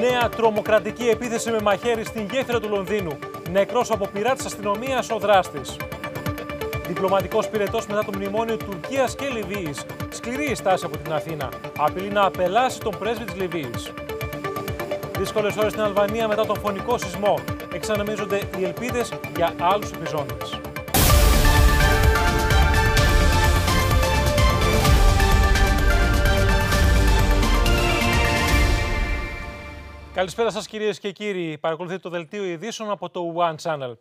Νέα τρομοκρατική επίθεση με μαχαίρι στην γέφυρα του Λονδίνου. Νεκρός από πειρά της αστυνομίας ο δράστης. Διπλωματικός πυρετός μετά το μνημόνιο Τουρκίας και Λιβύης. Σκληρή η στάση από την Αθήνα. Απειλεί να απελάσει τον πρέσβη της Λιβύης. Δύσκολες ώρες στην Αλβανία μετά τον φωνικό σεισμό. Εξαναμίζονται οι ελπίδες για άλλους επιζώντες. Καλησπέρα σας κυρίες και κύριοι. Παρακολουθείτε το δελτίο ειδήσεων από το One Channel.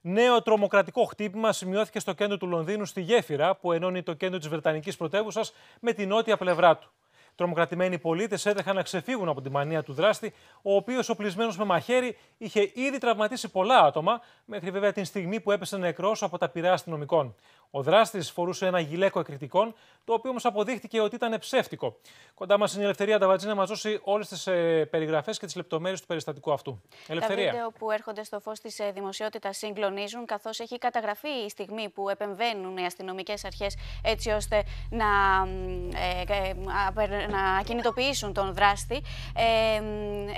Νέο τρομοκρατικό χτύπημα σημειώθηκε στο κέντρο του Λονδίνου στη γέφυρα που ενώνει το κέντρο της Βρετανικής πρωτεύουσας με την νότια πλευρά του. Τρομοκρατημένοι πολίτες έτρεχαν να ξεφύγουν από τη μανία του δράστη, ο οποίος οπλισμένος με μαχαίρι είχε ήδη τραυματίσει πολλά άτομα, μέχρι βέβαια την στιγμή που έπεσε νεκρός από τα πειρά αστυνομικών. Ο δράστης φορούσε ένα γυλαίκο εκρηκτικών, το οποίο όμως αποδείχτηκε ότι ήταν ψεύτικο. Κοντά μας είναι η Ελευθερία Νταβατζή να μας δώσει όλες τις ε, περιγραφές και τις λεπτομέρειες του περιστατικού αυτού. Ελευθερία. Τα βίντεο που έρχονται στο φως της ε, δημοσιότητας συγκλονίζουν, καθώς έχει καταγραφεί η στιγμή που επεμβαίνουν οι αστυνομικές αρχές έτσι ώστε να, ε, να ακινητοποιήσουν τον δράστη. Ε,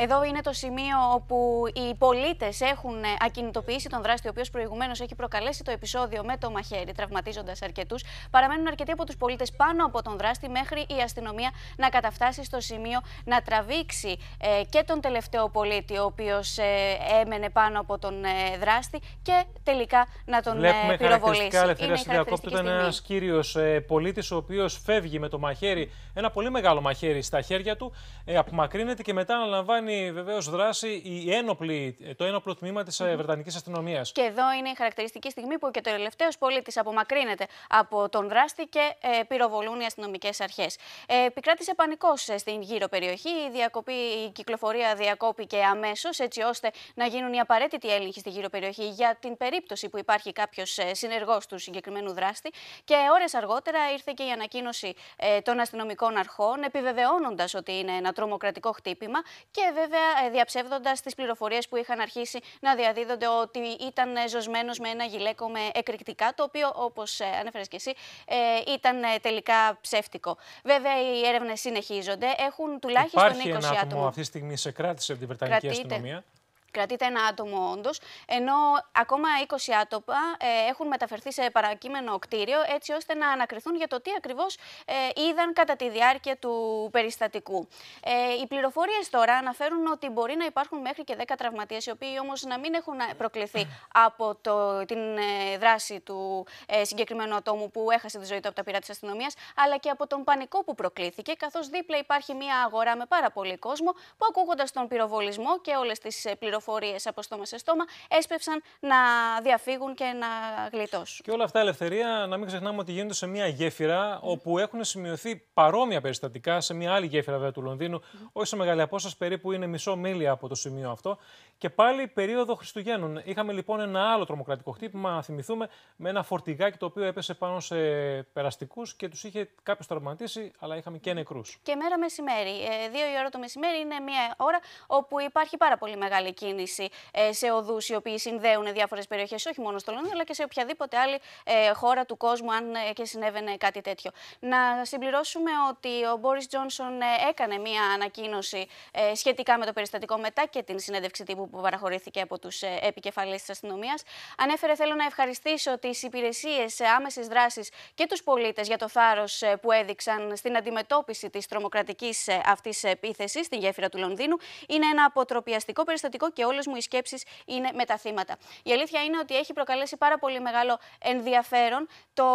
εδώ είναι το σημείο όπου οι πολίτες έχουν ακινητοποιήσει τον δράστη, ο οποίος προηγουμένως έχει προκαλέσει το επεισόδιο με το μαχαίρι, τραυματίζοντα αρκετούς. Παραμένουν αρκετοί από τους πολίτες πάνω από τον δράστη μέχρι η αστυνομία να καταφτάσει στο σημείο να τραβήξει ε, και τον τελευταίο πολίτη, ο οποίος ε, έμενε πάνω από τον ε, δράστη και τελικά να τον Βλέπουμε ε, πυροβολήσει. Ελευθερία στην διακόπτη ήταν ένας κύριος ε, πολίτης, ο οποίος φεύγει με το μαχαίρι, ένα πολύ μεγάλο μαχαίρι στα χέρια του, ε, απομακρύνεται και μετά αναλαμβάνει βεβαίως δράση η ένοπλη, το ένοπλο τμήμα της mm Βρετανικής αστυνομίας. Και εδώ είναι η χαρακτηριστική στιγμή που και το τελευταίος πολίτης απομακρύνεται από τον δράστη και ε, πυροβολούν οι αστυνομικές αρχές. Ε, επικράτησε πανικός ε, στην γύρω περιοχή. Η, διακοπή, η κυκλοφορία διακόπηκε αμέσως, έτσι ώστε να γίνουν οι απαραίτητοι έλεγχοι στη γύρω περιοχή για την περίπτωση που υπάρχει κάποιος ε, συνεργός του συγκεκριμένου δράστη. Και ώρες αργότερα ήρθε και η ανακοίνωση ε, των αστυνομικών αρχών, επιβεβαιώνοντας ότι είναι ένα τρομοκρατικό χτύπημα και βέβαια διαψεύδοντας τις πληροφορίες που είχαν αρχίσει να διαδίδονται ότι ήταν ζωσμένος με ένα γυλαίκο με εκρηκτικά, το οποίο, όπως ανέφερες και εσύ, ήταν τελικά ψεύτικο. Βέβαια, οι έρευνες συνεχίζονται. Έχουν τουλάχιστον Υπάρχει 20 ένα άτομο αυτή τη στιγμή σε κράτηση από την Βρετανική αστυνομία. Κρατείται ένα άτομο όντως, ενώ ακόμα 20 άτομα ε, έχουν μεταφερθεί σε παρακείμενο κτίριο, έτσι ώστε να ανακριθούν για το τι ακριβώς ε, είδαν κατά τη διάρκεια του περιστατικού. Ε, οι πληροφορίες τώρα αναφέρουν ότι μπορεί να υπάρχουν μέχρι και 10 τραυματίες, οι οποίοι όμως να μην έχουν προκληθεί από το, την ε, δράση του ε, συγκεκριμένου ατόμου που έχασε τη ζωή του από τα πειρά της αστυνομίας, αλλά και από τον πανικό που προκλήθηκε, καθώς δίπλα υπάρχει μια αγορά με πάρα πολύ κόσμο που ακούγοντας τον πυροβολισμό και όλες τις πληροφορίες πληροφορίες από στόμα σε στόμα, έσπευσαν να διαφύγουν και να γλιτώσουν. Και όλα αυτά, ελευθερία, να μην ξεχνάμε ότι γίνονται σε μια γέφυρα όπου έχουν σημειωθεί παρόμοια περιστατικά σε μια άλλη γέφυρα βέβαια, του Λονδίνου, mm. όχι σε μεγάλη απόσταση, περίπου είναι μισό μίλια από το σημείο αυτό. Και πάλι περίοδο Χριστουγέννων. Είχαμε λοιπόν ένα άλλο τρομοκρατικό χτύπημα, να θυμηθούμε, με ένα φορτηγάκι το οποίο έπεσε πάνω σε περαστικούς και τους είχε κάποιος τραυματίσει, αλλά είχαμε και νεκρούς. Και μέρα μεσημέρι. Ε, δύο η ώρα το μεσημέρι είναι μια ώρα όπου υπάρχει πάρα πολύ μεγάλη κίνηση ε, σε οδούς οι οποίοι συνδέουν διάφορες περιοχές, όχι μόνο στο Λονδίνο, αλλά και σε οποιαδήποτε άλλη ε, χώρα του κόσμου, αν ε, και συνέβαινε κάτι τέτοιο. Να συμπληρώσουμε ότι ο Μπόρις Τζόνσον έκανε μια ανακοίνωση σχετικά με το περιστατικό μετά και την συνέντευξη τύπου που παραχωρήθηκε από τους επικεφαλεί της αστυνομίας. Ανέφερε, θέλω να ευχαριστήσω τις υπηρεσίες άμεσης δράσης και τους πολίτες για το θάρρος που έδειξαν στην αντιμετώπιση της τρομοκρατικής αυτής επίθεσης στην γέφυρα του Λονδίνου. Είναι ένα αποτροπιαστικό περιστατικό και όλες μου οι σκέψεις είναι με τα θύματα. Η αλήθεια είναι ότι έχει προκαλέσει πάρα πολύ μεγάλο ενδιαφέρον το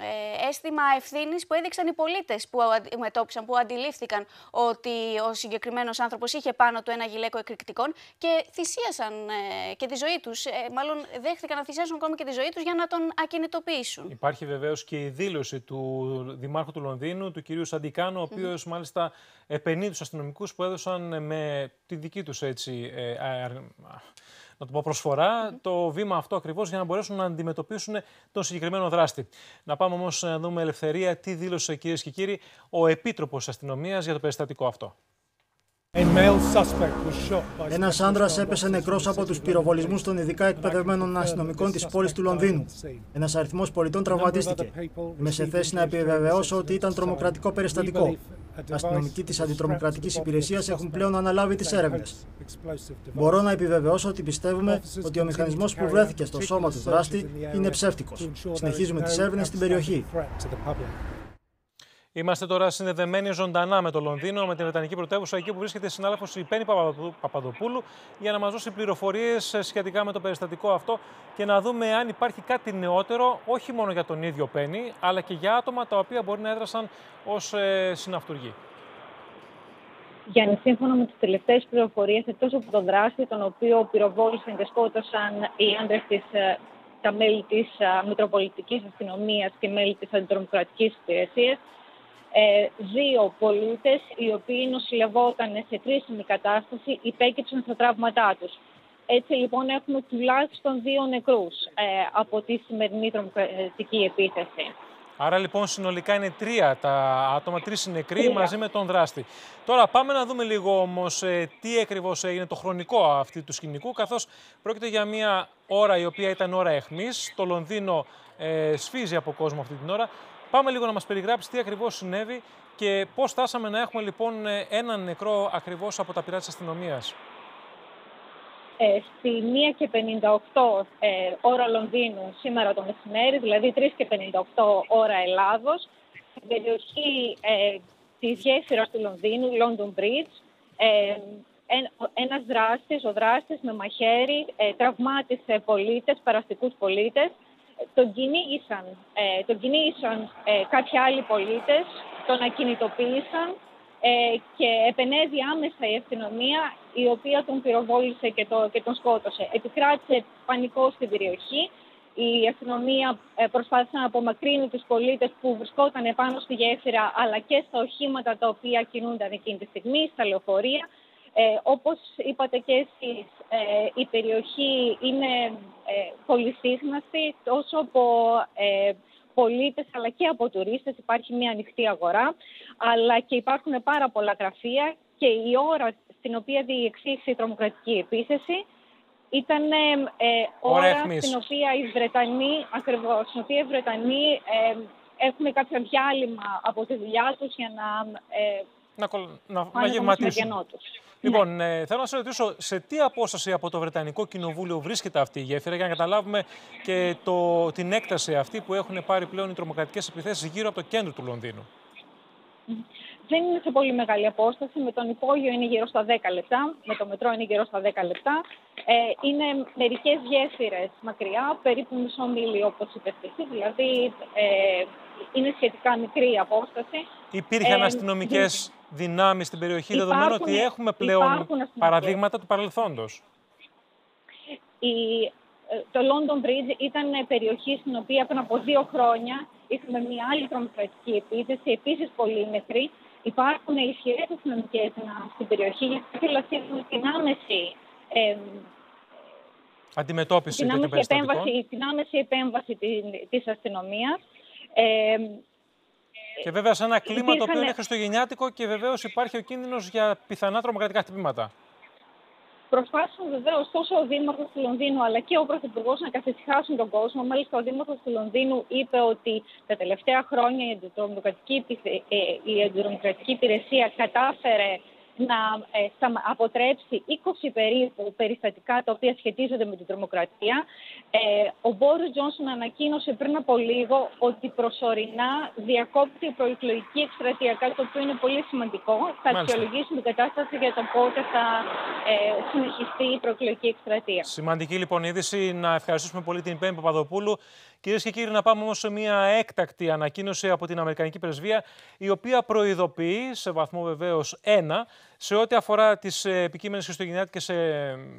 ε, αίσθημα ευθύνης που έδειξαν οι πολίτες που αντιμετώπισαν, που αντιλήφθηκαν ότι ο συγκεκριμένος άνθρωπος είχε πάνω του ένα γυλαίκο εκρηκτικών και θυσίασαν ε, και τη ζωή τους. Ε, μάλλον δέχτηκαν να θυσιάσουν ακόμα και τη ζωή τους για να τον ακινητοποιήσουν. Υπάρχει βεβαίως και η δήλωση του Δημάρχου του Λονδίνου, του κυρίου Σαντικάνου, ο οποίος μάλιστα επενεί τους αστυνομικούς που έδωσαν με τη δική τους έτσι ε, να το πω προσφορά, το βήμα αυτό ακριβώς για να μπορέσουν να αντιμετωπίσουν τον συγκεκριμένο δράστη. Να πάμε όμως να δούμε ελευθερία τι δήλωσε κυρίες και κύριοι ο Επίτροπος Αστυνομίας για το περιστατικό αυτό. Ένας άντρας έπεσε νεκρός από τους πυροβολισμούς των ειδικά εκπαιδευμένων αστυνομικών της πόλης του Λονδίνου. Ένας αριθμός πολιτών τραυματίστηκε. Είμαι σε θέση να επιβεβαιώσω ότι ήταν τρομοκρατικό περιστατικό. Αστυνομικοί της Αντιτρομοκρατικής Υπηρεσίας έχουν πλέον αναλάβει τις έρευνες. Μπορώ να επιβεβαιώσω ότι πιστεύουμε ότι ο μηχανισμός που βρέθηκε στο σώμα του δράστη είναι ψεύτικος. Συνεχίζουμε τις έρευνες στην περιοχή. Είμαστε τώρα συνδεδεμένοι ζωντανά με το Λονδίνο, με την Βρετανική πρωτεύουσα, εκεί που βρίσκεται η συνάδελφος η Πέννη Παπαδοπούλου, για να μας δώσει πληροφορίες σχετικά με το περιστατικό αυτό και να δούμε αν υπάρχει κάτι νεότερο, όχι μόνο για τον ίδιο Πέννη, αλλά και για άτομα τα οποία μπορεί να έδρασαν ως ε, συναυτουργοί. Γιάννη, σύμφωνα με τις τελευταίες πληροφορίες, εκτός από τον δράστη, τον οποίο πυροβόλησαν και σκότωσαν οι άντρες της ε, τα μέλη της ε, Μητροπολιτικής Αστυνομίας και μέλη της Αντιτρομοκρατικής Υπηρεσίας, ε, δύο πολίτες οι οποίοι νοσηλευόταν σε κρίσιμη κατάσταση υπέκυψαν στα τραύματά τους. Έτσι λοιπόν έχουμε τουλάχιστον δύο νεκρούς ε, από τη σημερινή τρομοκρατική επίθεση. Άρα λοιπόν συνολικά είναι τρία τα άτομα, τρεις νεκροί μαζί με τον δράστη. Τώρα πάμε να δούμε λίγο όμως ε, τι ακριβώς έγινε το χρονικό αυτή του σκηνικού, καθώς πρόκειται για μια ώρα η οποία ήταν ώρα εχμής. Το Λονδίνο ε, σφίζει από κόσμο αυτή την ώρα. Πάμε λίγο να μας περιγράψεις τι ακριβώς συνέβη και πώς φτάσαμε να έχουμε λοιπόν ε, έναν νεκρό ακριβώς από τα πειρά της αστυνομίας. Ε, στη 1 και 58 ε, ώρα Λονδίνου σήμερα το μεσημέρι, δηλαδή 3 και 58 ώρα Ελλάδος, στην περιοχή ε, της γέφυρας του Λονδίνου, London Bridge, ε, ένας δράστης, ο δράστης με μαχαίρι, ε, τραυμάτισε πολίτες, παραστικούς πολίτες, τον κυνήγησαν, ε, τον κυνήγησαν ε, κάποιοι άλλοι πολίτες, τον ακινητοποίησαν ε, και επενέβη άμεσα η αστυνομία η οποία τον πυροβόλησε και, το, και τον σκότωσε. Επικράτησε πανικό στην περιοχή. Η αστυνομία ε, προσπάθησε να απομακρύνει τους πολίτες που βρισκόταν επάνω στη γέφυρα αλλά και στα οχήματα τα οποία κινούνταν εκείνη τη στιγμή, στα λεωφορεία. Ε, όπως είπατε και εσείς, ε, η περιοχή είναι ε, πολυσύχναστη τόσο από ε, πολίτες αλλά και από τουρίστες. Υπάρχει μια ανοιχτή αγορά, αλλά και υπάρχουν πάρα πολλά γραφεία και η ώρα στην οποία διεξήχθη η τρομοκρατική επίθεση ήταν ε, ώρα στην οποία οι Βρετανοί, ακριβώς, στην οποία οι Βρετανοί ε, έχουν κάποιο διάλειμμα από τη δουλειά τους για να, ε, να, να, να γευματίσουν. Λοιπόν, ναι. ε, θέλω να σα ρωτήσω σε τι απόσταση από το Βρετανικό Κοινοβούλιο βρίσκεται αυτή η γέφυρα για να καταλάβουμε και το, την έκταση αυτή που έχουν πάρει πλέον οι τρομοκρατικές επιθέσεις γύρω από το κέντρο του Λονδίνου. Δεν είναι σε πολύ μεγάλη απόσταση. Με τον υπόγειο είναι γύρω στα 10 λεπτά. Με το μετρό είναι γύρω στα 10 λεπτά. Ε, είναι μερικές γέφυρες μακριά, περίπου μισό μίλι όπως είπες εσύ. Δηλαδή ε, είναι σχετικά μικρή η απόσταση. Υπήρχαν ε, αστυνομικές δυνάμεις στην περιοχή, υπάρχουν, δεδομένου ότι έχουμε πλέον παραδείγματα του παρελθόντος. Η, ε, το London Bridge ήταν περιοχή στην οποία πριν από δύο χρόνια είχαμε μια άλλη τρομοκρατική επίθεση, επίσης πολύ νεκρή. Υπάρχουν ισχυρές αστυνομικέ δυνάμεις στην περιοχή, γιατί ήθελα την άμεση ε, αντιμετώπιση την άμεση, επέμβαση, την άμεση επέμβαση της αστυνομίας. Ε, και βέβαια σε ένα κλίμα το οποίο είναι χριστουγεννιάτικο και βεβαίως υπάρχει ο κίνδυνος για πιθανά τρομοκρατικά χτυπήματα. Προσπάθησαν βεβαίως τόσο ο Δήμαρχος του Λονδίνου αλλά και ο Πρωθυπουργός να καθησυχάσουν τον κόσμο. Μάλιστα, ο Δήμαρχος του Λονδίνου είπε ότι τα τελευταία χρόνια η αντιτρομοκρατική, ε, η αντιτρομοκρατική υπηρεσία κατάφερε να ε, αποτρέψει 20 περίπου περιστατικά τα οποία σχετίζονται με την τρομοκρατία. Ε, ο Μπόρις Τζόνσον ανακοίνωσε πριν από λίγο ότι προσωρινά διακόπτει η προεκλογική εκστρατεία, κάτι το οποίο είναι πολύ σημαντικό. Θα αξιολογήσει την κατάσταση για το πότε θα ε, συνεχιστεί η προεκλογική εκστρατεία. Σημαντική λοιπόν είδηση. Να ευχαριστήσουμε πολύ την Πέμπη Παπαδοπούλου. Κυρίες και κύριοι, να πάμε όμως σε μια έκτακτη ανακοίνωση από την Αμερικανική Πρεσβεία, η οποία προειδοποιεί σε βαθμό βεβαίως ένα σε ό,τι αφορά τις ε, επικείμενες χριστουγεννιάτικες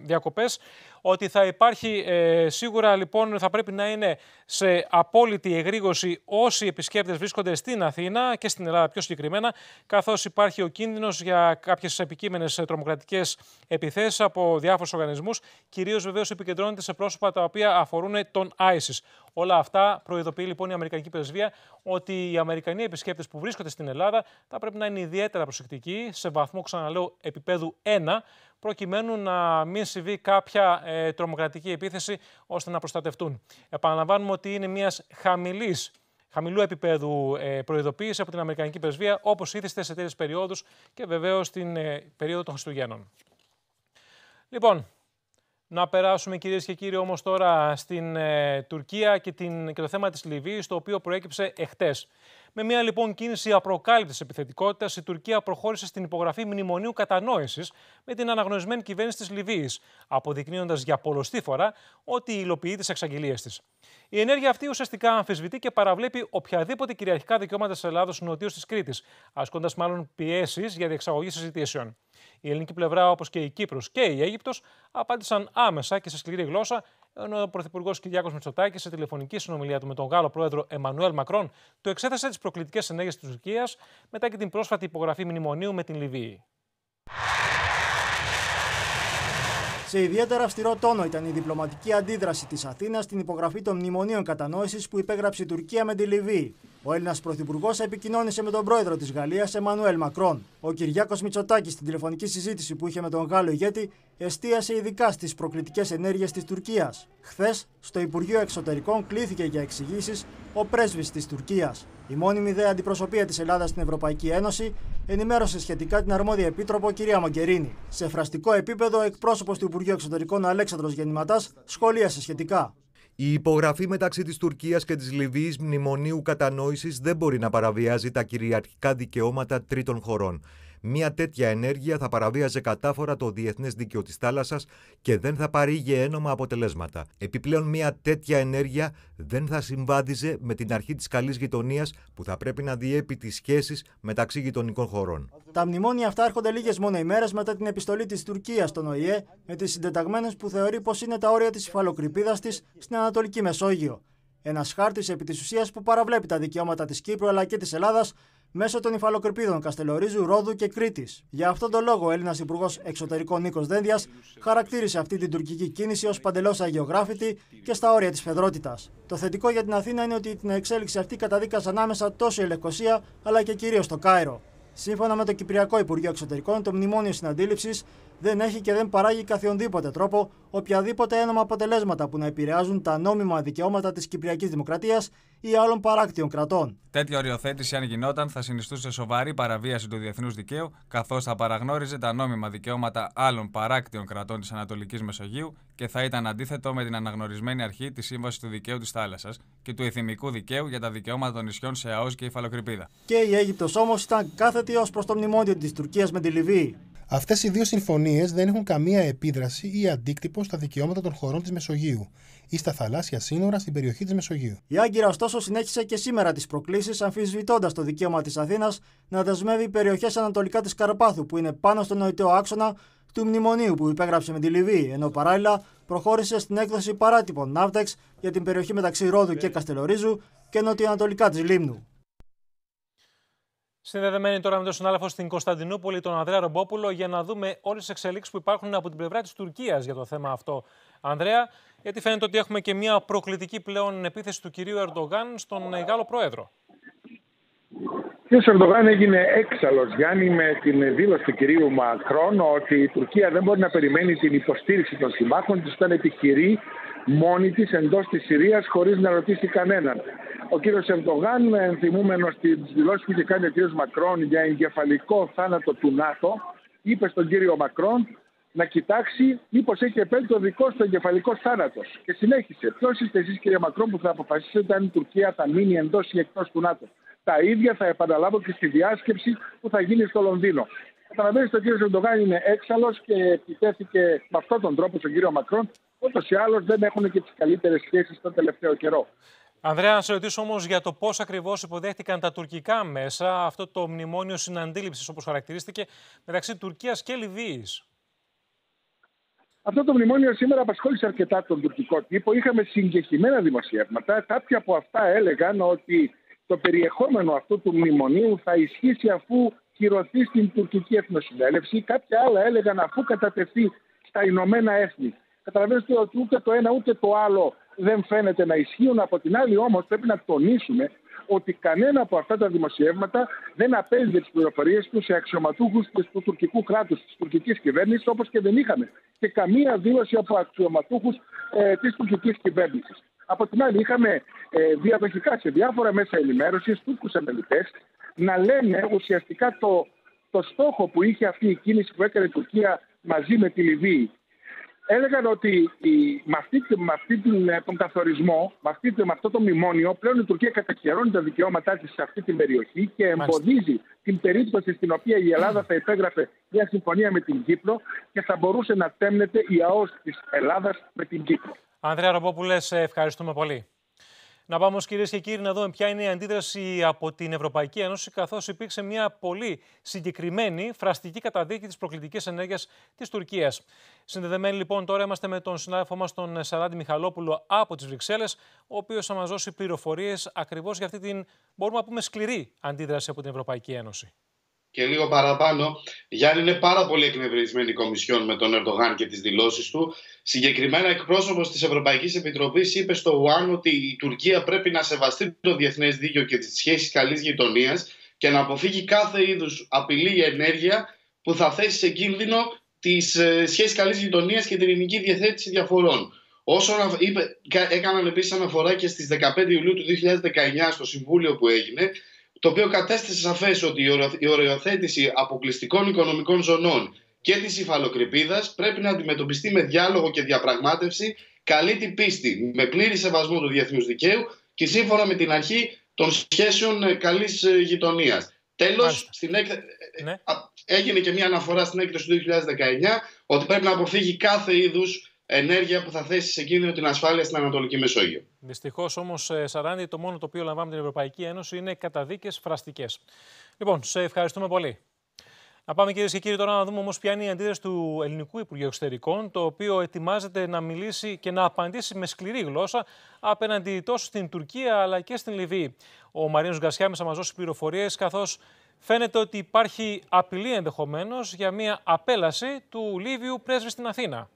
διακοπές, ότι θα υπάρχει ε, σίγουρα λοιπόν θα πρέπει να είναι σε απόλυτη εγρήγορση όσοι επισκέπτες βρίσκονται στην Αθήνα και στην Ελλάδα πιο συγκεκριμένα, καθώς υπάρχει ο κίνδυνος για κάποιες επικείμενες τρομοκρατικές επιθέσεις από διάφορους οργανισμούς, κυρίως βεβαίως επικεντρώνεται σε πρόσωπα τα οποία αφορούν τον ISIS. Όλα αυτά προειδοποιεί λοιπόν η Αμερικανική Πρεσβεία ότι οι Αμερικανοί επισκέπτες που βρίσκονται στην Ελλάδα θα πρέπει να είναι ιδιαίτερα προσεκτικοί σε βαθμό, ξαναλέω, επίπεδου 1, προκειμένου να μην συμβεί κάποια ε, τρομοκρατική επίθεση ώστε να προστατευτούν. Επαναλαμβάνουμε ότι είναι μιας χαμηλής χαμηλού επίπεδου ε, προειδοποίησης από την Αμερικανική Πρεσβεία, όπως ήθιστε σε τέτοιες περιόδους και βεβαίως στην ε, περίοδο των Χριστουγέννων. Λοιπόν, να περάσουμε κυρίες και κύριοι όμως τώρα στην ε, Τουρκία και, την, και το θέμα της Λιβύης, το οποίο προέκυψε εχθές. Με μια λοιπόν κίνηση απροκάλυπτης επιθετικότητας, η Τουρκία προχώρησε στην υπογραφή μνημονίου κατανόησης με την αναγνωρισμένη κυβέρνηση της Λιβύης, αποδεικνύοντας για πολλωστή φορά ότι υλοποιεί τις εξαγγελίες της. Η ενέργεια αυτή ουσιαστικά αμφισβητεί και παραβλέπει οποιαδήποτε κυριαρχικά δικαιώματα της Ελλάδος νοτίω της Κρήτης, ασκώντας μάλλον πιέσεις για διεξαγωγή συζητήσεων. Η ελληνική πλευρά, όπως και η Κύπρος και η Αίγυπτος, απάντησαν άμεσα και σε σκληρή γλώσσα, ενώ ο Πρωθυπουργός Κυριάκος Μητσοτάκης, σε τηλεφωνική συνομιλία του με τον Γάλλο πρόεδρο Εμμανουέλ Μακρόν, του εξέθεσε τις προκλητικές ενέργειε της Τουρκίας μετά και την πρόσφατη υπογραφή μνημονίου με την Λιβύη. Σε ιδιαίτερα αυστηρό τόνο ήταν η διπλωματική αντίδραση της Αθήνας στην υπογραφή των μνημονίων κατανόησης που υπέγραψε η Τουρκία με τη Λιβύη. Ο Έλληνας Πρωθυπουργός επικοινώνησε με τον πρόεδρο της Γαλλίας, Εμμανουέλ Μακρόν. Ο Κυριάκος Μητσοτάκης, στην τηλεφωνική συζήτηση που είχε με τον Γάλλο ηγέτη, εστίασε ειδικά στις προκλητικές ενέργειες της Τουρκίας. Χθες, στο Υπουργείο Εξωτερικών κλήθηκε για εξηγήσεις ο πρέσβης της Τουρκίας. Η μόνιμη ιδέα αντιπροσωπεία της Ελλάδας στην Ευρωπαϊκή Ένωση ενημέρωσε σχετικά την αρμόδια επίτροπο κυρία Μογκερίνη. Σε φραστικό επίπεδο, εκπρόσωπος του Υπουργείου Εξωτερικών Αλέξανδρος Γεννηματάς σχολίασε σχετικά. Η υπογραφή μεταξύ της Τουρκίας και της Λιβύης μνημονίου κατανόησης δεν μπορεί να παραβιάζει τα κυριαρχικά δικαιώματα τρίτων χωρών. Μια τέτοια ενέργεια θα παραβίαζε κατάφορα το διεθνές δίκαιο της θάλασσας και δεν θα παρήγε ένομα αποτελέσματα. Επιπλέον, μια τέτοια ενέργεια δεν θα συμβάδιζε με την αρχή της καλής γειτονίας που θα πρέπει να διέπει τις σχέσεις μεταξύ γειτονικών χωρών. Τα μνημόνια αυτά έρχονται λίγες μόνο ημέρες μετά την επιστολή της Τουρκίας στον ΟΗΕ με τις συντεταγμένες που θεωρεί πως είναι τα όρια της υφαλοκρηπίδας της στην Ανατολική Μεσόγειο. Ένας χάρτης επί της ουσίας που παραβλέπει τα δικαιώματα της Κύπρου αλλά και της Ελλάδας μέσω των υφαλοκρηπίδων Καστελορίζου, Ρόδου και Κρήτης. Για αυτόν τον λόγο, ο Έλληνας Υπουργός Εξωτερικών Νίκος Δένδιας χαρακτήρισε αυτή την τουρκική κίνηση ως παντελώς αγιογράφητη και στα όρια της φεδρότητας. Το θετικό για την Αθήνα είναι ότι την εξέλιξη αυτή καταδίκασαν άμεσα τόσο η Λευκοσία αλλά και κυρίως το Κάιρο. Σύμφωνα με το Κυπριακό Υπουργείο Εξωτερικών, το μνημόνιο συναντήληψης δεν έχει και δεν παράγει καθιονδήποτε τρόπο οποιαδήποτε ένομα αποτελέσματα που να επηρεάζουν τα νόμιμα δικαιώματα της Κυπριακής Δημοκρατίας ή άλλων παράκτιων κρατών. Τέτοια οριοθέτηση, αν γινόταν, θα συνιστούσε σοβαρή παραβίαση του διεθνούς δικαίου, καθώς θα παραγνώριζε τα νόμιμα δικαιώματα άλλων παράκτιων κρατών της Ανατολικής Μεσογείου και θα ήταν αντίθετο με την αναγνωρισμένη αρχή της Σύμβασης του Δικαίου της Θάλασσας και του Εθιμικού Δικαίου για τα δικαιώματα των νησιών σε ΑΟΣ και υφαλοκρηπίδα. Και η Αίγυπτος όμως ήταν κάθετη ως προς το μνημόνιο της Τουρκίας με τη Λιβύη. Αυτές οι δύο συμφωνίες δεν έχουν καμία επίδραση ή αντίκτυπο στα δικαιώματα των χωρών της Μεσογείου ή στα θαλάσσια σύνορα στην περιοχή της Μεσογείου. Η Άγκυρα, ωστόσο, συνέχισε και σήμερα τις προκλήσεις, αμφισβητώντας το δικαίωμα της Αθήνας να δεσμεύει περιοχές ανατολικά της Καρπάθου, που είναι πάνω στον νοητό άξονα του μνημονίου που υπέγραψε με τη Λιβύη, ενώ παράλληλα προχώρησε στην έκδοση παράτυπων Ναύτεξ για την περιοχή μεταξύ Ρόδου και Καστελορίζου και νοτιοανατολικά της Λίμνου. Συνδεδεμένοι τώρα με τον συνάδελφο στην Κωνσταντινούπολη, τον Ανδρέα Ρομπόπουλο, για να δούμε όλες τις εξελίξεις που υπάρχουν από την πλευρά της Τουρκίας για το θέμα αυτό. Ανδρέα, γιατί φαίνεται ότι έχουμε και μια προκλητική πλέον επίθεση του κυρίου Ερντογάν στον Γάλλο Πρόεδρο. Ο κ. Ερντογάν έγινε έξαλλος, Γιάννη, με την δήλωση του κυρίου Μακρόν ότι η Τουρκία δεν μπορεί να περιμένει την υποστήριξη των συμμάχων της όταν επιχειρεί μόνη της εντός της Συρίας χωρίς να ρωτήσει κανέναν. Ο κύριος Ερντογάν, ενθυμούμενος στις δηλώσεις που είχε κάνει ο κύριος Μακρόν για εγκεφαλικό θάνατο του ΝΑΤΟ, είπε στον κύριο Μακρόν να κοιτάξει μήπως έχει επέλθει το δικός του εγκεφαλικός θάνατος. Και συνέχισε. Ποιος είστε εσείς, κύριε Μακρόν, που θα αποφασίσετε αν η Τουρκία θα μείνει εντός ή εκτός του ΝΑΤΟ; Τα ίδια θα επαναλάβω και στη διάσκεψη που θα γίνει στο Λονδίνο. Καταλαβαίνετε ότι ο κύριος Ερντογάν είναι έξαλλος και επιτέθηκε με αυτόν τον τρόπο στον κύριο Μακρόν. Ούτως ή άλλως δεν έχουν και τις καλύτερες σχέσεις τον τελευταίο καιρό. Ανδρέα, να σε ρωτήσω όμως για το πώς ακριβώς υποδέχτηκαν τα τουρκικά μέσα αυτό το μνημόνιο συναντήληψης, όπως χαρακτηρίστηκε, μεταξύ Τουρκίας και Λιβύης. Αυτό το μνημόνιο σήμερα απασχόλησε αρκετά τον τουρκικό τύπο. Είχαμε συγκεκριμένα δημοσιεύματα. Κάποια από αυτά έλεγαν ότι το περιεχόμενο αυτού του μνημονίου θα ισχύσει αφού κυρωθεί στην τουρκική εθνοσυνέλευση. Κάποια άλλα έλεγαν αφού κατατεθεί στα Ηνωμένα Έθνη. Καταλαβαίνετε ότι ούτε το ένα ούτε το άλλο δεν φαίνεται να ισχύουν. Από την άλλη όμως πρέπει να τονίσουμε ότι κανένα από αυτά τα δημοσιεύματα δεν απέδιδε τις πληροφορίες τους σε αξιωματούχους του τουρκικού κράτους, της τουρκικής κυβέρνησης, όπως και δεν είχαμε και καμία δήλωση από αξιωματούχους ε, της τουρκικής κυβέρνησης. Από την άλλη, είχαμε ε, διαδοχικά σε διάφορα μέσα ενημέρωσης Τούρκους αναλυτέ να λένε ουσιαστικά το, το στόχο που είχε αυτή η κίνηση που έκανε η Τουρκία μαζί με τη Λιβύη έλεγαν ότι η, με, αυτή, με αυτή την, ε, τον καθορισμό, με, αυτή, με αυτό το μνημόνιο, πλέον η Τουρκία καταχαιρώνει τα δικαιώματά της σε αυτή την περιοχή και εμποδίζει την περίπτωση στην οποία η Ελλάδα θα υπέγραφε μια συμφωνία με την Κύπρο και θα μπορούσε να τέμνεται η ΑΟΣ της Ελλάδας με την Κύπρο. Ανδρέα Ρομπόπουλες, ευχαριστούμε πολύ. Να πάμε όμως, κυρίες και κύριοι, να δούμε ποια είναι η αντίδραση από την Ευρωπαϊκή Ένωση, καθώς υπήρξε μια πολύ συγκεκριμένη φραστική καταδίκη της προκλητικής ενέργειας της Τουρκίας. Συνδεδεμένοι λοιπόν τώρα είμαστε με τον συνάδελφό μας, τον Σαράντη Μιχαλόπουλο από τις Βρυξέλλες, ο οποίος θα μας δώσει πληροφορίες ακριβώς για αυτή την, μπορούμε να πούμε, σκληρή αντίδραση από την Ευρωπαϊκή Ένωση και λίγο παραπάνω. Γιάννη είναι πάρα πολύ εκνευρισμένη η Κομισιόν με τον Ερντογάν και τις δηλώσεις του. Συγκεκριμένα, εκπρόσωπος της Ευρωπαϊκής Επιτροπής είπε στο ΟΑΝ ότι η Τουρκία πρέπει να σεβαστεί το διεθνές δίκαιο και τις σχέσεις καλής γειτονίας και να αποφύγει κάθε είδους απειλή ή ενέργεια που θα θέσει σε κίνδυνο τις ε, σχέσεις καλής γειτονίας και την ελληνική διαθέτηση διαφορών. Όσον είπε, έκαναν επίσης αναφορά και στις 15 Ιουλίου του 2019 στο Συμβούλιο που έγινε, το οποίο κατέστησε σαφές ότι η οριοθέτηση αποκλειστικών οικονομικών ζωνών και της υφαλοκρηπίδας πρέπει να αντιμετωπιστεί με διάλογο και διαπραγμάτευση, καλή την πίστη, με πλήρη σεβασμό του διεθνούς δικαίου και σύμφωνα με την αρχή των σχέσεων ε, καλής ε, γειτονίας. Τέλος, ναι. έγινε και μια αναφορά στην έκθεση του 2019 ότι πρέπει να αποφύγει κάθε είδους ενέργεια που θα θέσει σε κίνδυνο την ασφάλεια στην Ανατολική Μεσόγειο. Δυστυχώς όμως, ε, Σαράντη, το μόνο το οποίο λαμβάνουμε την Ευρωπαϊκή Ένωση είναι καταδίκες φραστικές. Λοιπόν, σε ευχαριστούμε πολύ. Να πάμε κυρίες και κύριοι τώρα να δούμε όμως ποια είναι η αντίδραση του Ελληνικού Υπουργείου Εξωτερικών, το οποίο ετοιμάζεται να μιλήσει και να απαντήσει με σκληρή γλώσσα απέναντι τόσο στην Τουρκία αλλά και στην Λιβύη. Ο Μαρίνος Γκασιάμι θα μας δώσει πληροφορίες, καθώς φαίνεται ότι υπάρχει απειλή ενδεχομένως για μια απέλαση του Λίβιου πρέσβη στην Αθήνα.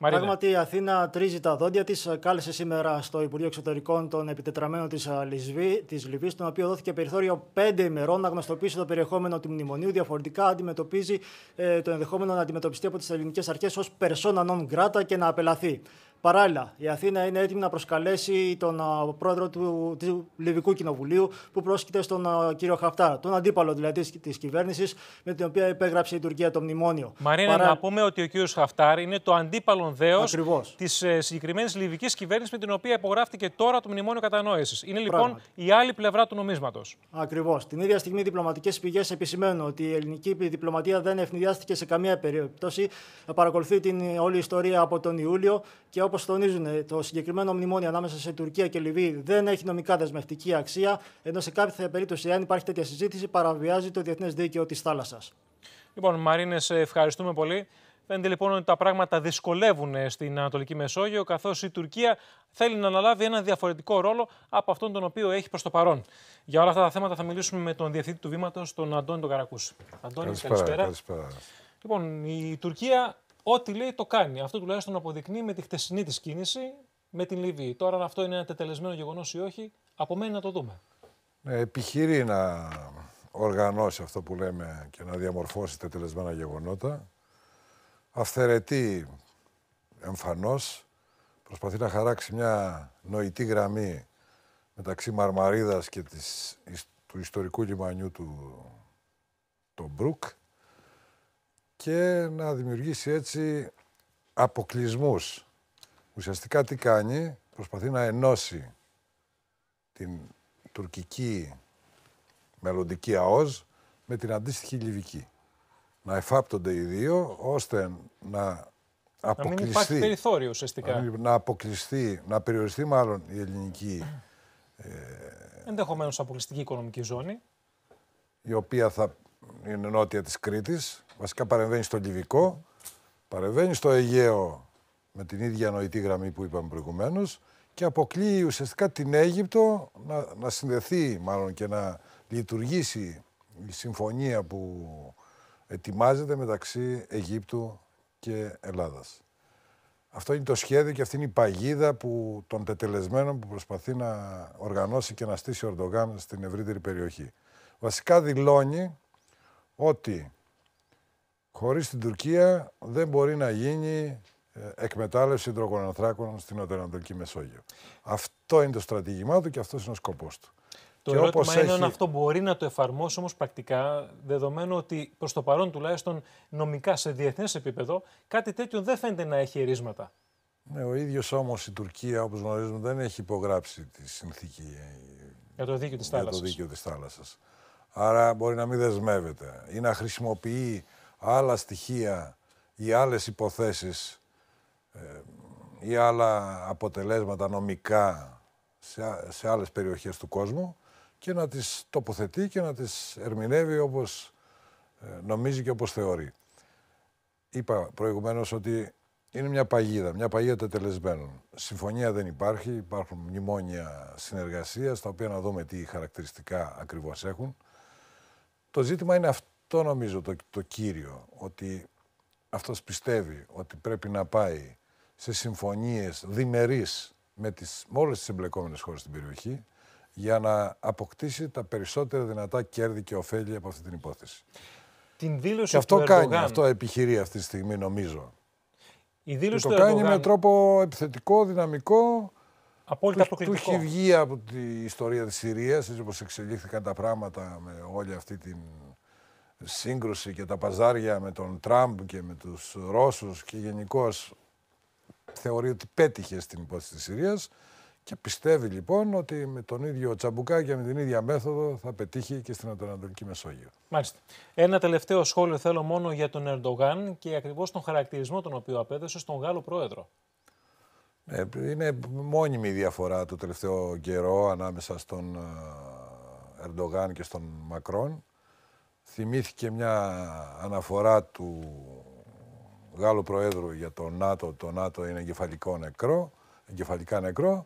Μαρίνα. Πράγματι, η Αθήνα τρίζει τα δόντια της. Κάλεσε σήμερα στο Υπουργείο Εξωτερικών τον επιτετραμένο της Λιβύης, τον οποίο δόθηκε περιθώριο πέντε ημερών να γνωστοποιήσει το περιεχόμενο του μνημονίου. Διαφορετικά, αντιμετωπίζει ε, το ενδεχόμενο να αντιμετωπιστεί από τις ελληνικές αρχές ως persona non grata και να απελαθεί. Παράλληλα, η Αθήνα είναι έτοιμη να προσκαλέσει τον πρόεδρο του, του Λιβικού Κοινοβουλίου που πρόσκειται στον κύριο Χαφτάρ, τον αντίπαλο δηλαδή της κυβέρνησης με την οποία υπέγραψε η Τουρκία το μνημόνιο. Μαρίνα, Παρά... να πούμε ότι ο κύριος Χαφτάρ είναι το αντίπαλο δέος της ε, συγκεκριμένης λιβικής κυβέρνησης με την οποία υπογράφτηκε τώρα το μνημόνιο κατανόησης. Είναι λοιπόν Πράγματι. η άλλη πλευρά του νομίσματος. Ακριβώς. Την ίδια στιγμή, διπλωματικές πηγές επισημαίνουν ότι η ελληνική διπλωματία δεν ευνηδιάστηκε σε καμία περίπτωση. Παρακολουθεί την όλη ιστορία από τον Ιούλιο και όπως τονίζουν, το συγκεκριμένο μνημόνιο ανάμεσα σε Τουρκία και Λιβύη δεν έχει νομικά δεσμευτική αξία, ενώ σε κάποια περίπτωση, αν υπάρχει τέτοια συζήτηση, παραβιάζει το διεθνές δίκαιο της θάλασσας. Λοιπόν, Μαρίνε, ευχαριστούμε πολύ. Φαίνεται λοιπόν ότι τα πράγματα δυσκολεύουν στην Ανατολική Μεσόγειο, καθώς η Τουρκία θέλει να αναλάβει ένα διαφορετικό ρόλο από αυτόν τον οποίο έχει προς το παρόν. Για όλα αυτά τα θέματα θα μιλήσουμε με τον διευθυντή του βήματος, τον Αντώνη τον Καρακούση. Αντώνη, καλησπέρα. καλησπέρα. Λοιπόν, η Τουρκία Ό,τι λέει το κάνει. Αυτό τουλάχιστον αποδεικνύει με τη χτεσινή της κίνηση με την Λιβύη. Τώρα, αν αυτό είναι ένα τετελεσμένο γεγονός ή όχι, απομένει να το δούμε. Ναι, επιχειρεί να οργανώσει αυτό που λέμε και να διαμορφώσει τετελεσμένα γεγονότα. Αυθαιρετεί εμφανώς, προσπαθεί να χαράξει μια νοητή γραμμή μεταξύ Μαρμαρίδας και της, του ιστορικού λιμανιού του το Μπρουκ και να δημιουργήσει έτσι αποκλεισμούς. Ουσιαστικά τι κάνει, προσπαθεί να ενώσει την τουρκική μελλοντική ΑΟΣ με την αντίστοιχη λιβική. Να εφάπτονται οι δύο, ώστε να αποκλειστεί... Να μην υπάρχει περιθώριο ουσιαστικά. Να, αποκλειστεί, να περιοριστεί μάλλον η ελληνική... Ε, Ενδεχομένως αποκλειστική οικονομική ζώνη. Η οποία θα είναι νότια της Κρήτης, βασικά παρεμβαίνει στο Λιβικό, παρεμβαίνει στο Αιγαίο με την ίδια νοητή γραμμή που είπαμε προηγουμένως και αποκλείει ουσιαστικά την Αίγυπτο να, να συνδεθεί μάλλον και να λειτουργήσει η συμφωνία που ετοιμάζεται μεταξύ Αιγύπτου και Ελλάδας. Αυτό είναι το σχέδιο και αυτή είναι η παγίδα που, των τετελεσμένων που προσπαθεί να οργανώσει και να στήσει ο Ορντογάν στην ευρύτερη περιοχή. Βασικά δηλώνει ότι χωρίς την Τουρκία δεν μπορεί να γίνει ε, εκμετάλλευση υδρογονανθράκων στην Νοτιοανατολική Μεσόγειο. Αυτό είναι το στρατηγημά του και αυτός είναι ο σκοπός του. Το και ερώτημα είναι αν αυτό μπορεί να το εφαρμόσει όμως πρακτικά, δεδομένου ότι προς το παρόν τουλάχιστον νομικά σε διεθνές επίπεδο κάτι τέτοιο δεν φαίνεται να έχει ερίσματα. Ναι, ο ίδιος όμως η Τουρκία, όπως γνωρίζουμε, δεν έχει υπογράψει τη συνθήκη για το δίκαιο της θάλασσα. το δίκαιο της θάλασσας. Άρα μπορεί να μην δεσμεύεται ή να χρησιμοποιεί άλλα στοιχεία ή άλλες υποθέσεις ε, ή άλλα αποτελέσματα νομικά σε, σε άλλες περιοχές του κόσμου και να τις τοποθετεί και να τις ερμηνεύει όπως ε, νομίζει και όπως θεωρεί. Είπα προηγουμένως ότι είναι μια παγίδα, μια παγίδα τετελεσμένων. Συμφωνία δεν υπάρχει, υπάρχουν μνημόνια συνεργασίας, τα οποία να δούμε τι χαρακτηριστικά ακριβώς έχουν. Το ζήτημα είναι αυτό νομίζω το, το κύριο, ότι αυτός πιστεύει ότι πρέπει να πάει σε συμφωνίες διμερείς με, τις, με όλες τις εμπλεκόμενες χώρες στην περιοχή για να αποκτήσει τα περισσότερα δυνατά κέρδη και ωφέλη από αυτή την υπόθεση. Την δήλωση και αυτό κάνει, αυτό επιχειρεί αυτή τη στιγμή νομίζω. Η δήλωση το κάνει με τρόπο επιθετικό, δυναμικό. Απόλυτα του, του έχει βγει από τη ιστορία της Συρίας, έτσι όπως εξελίχθηκαν τα πράγματα με όλη αυτή την σύγκρουση και τα παζάρια με τον Τραμπ και με τους Ρώσους και γενικώς θεωρεί ότι πέτυχε στην υπόθεση της Συρίας και πιστεύει λοιπόν ότι με τον ίδιο τσαμπουκά και με την ίδια μέθοδο θα πετύχει και στην Ανατολική Μεσόγειο. Μάλιστα. Ένα τελευταίο σχόλιο θέλω μόνο για τον Ερντογάν και ακριβώς τον χαρακτηρισμό τον οποίο απέδωσε στον Γάλλο Πρόεδρο. Ε, είναι μόνιμη η διαφορά το τελευταίο καιρό ανάμεσα στον ε, Ερντογάν και στον Μακρόν. Θυμήθηκε μια αναφορά του Γάλλου Προέδρου για το ΝΑΤΟ. Το ΝΑΤΟ είναι εγκεφαλικό νεκρό, εγκεφαλικά νεκρό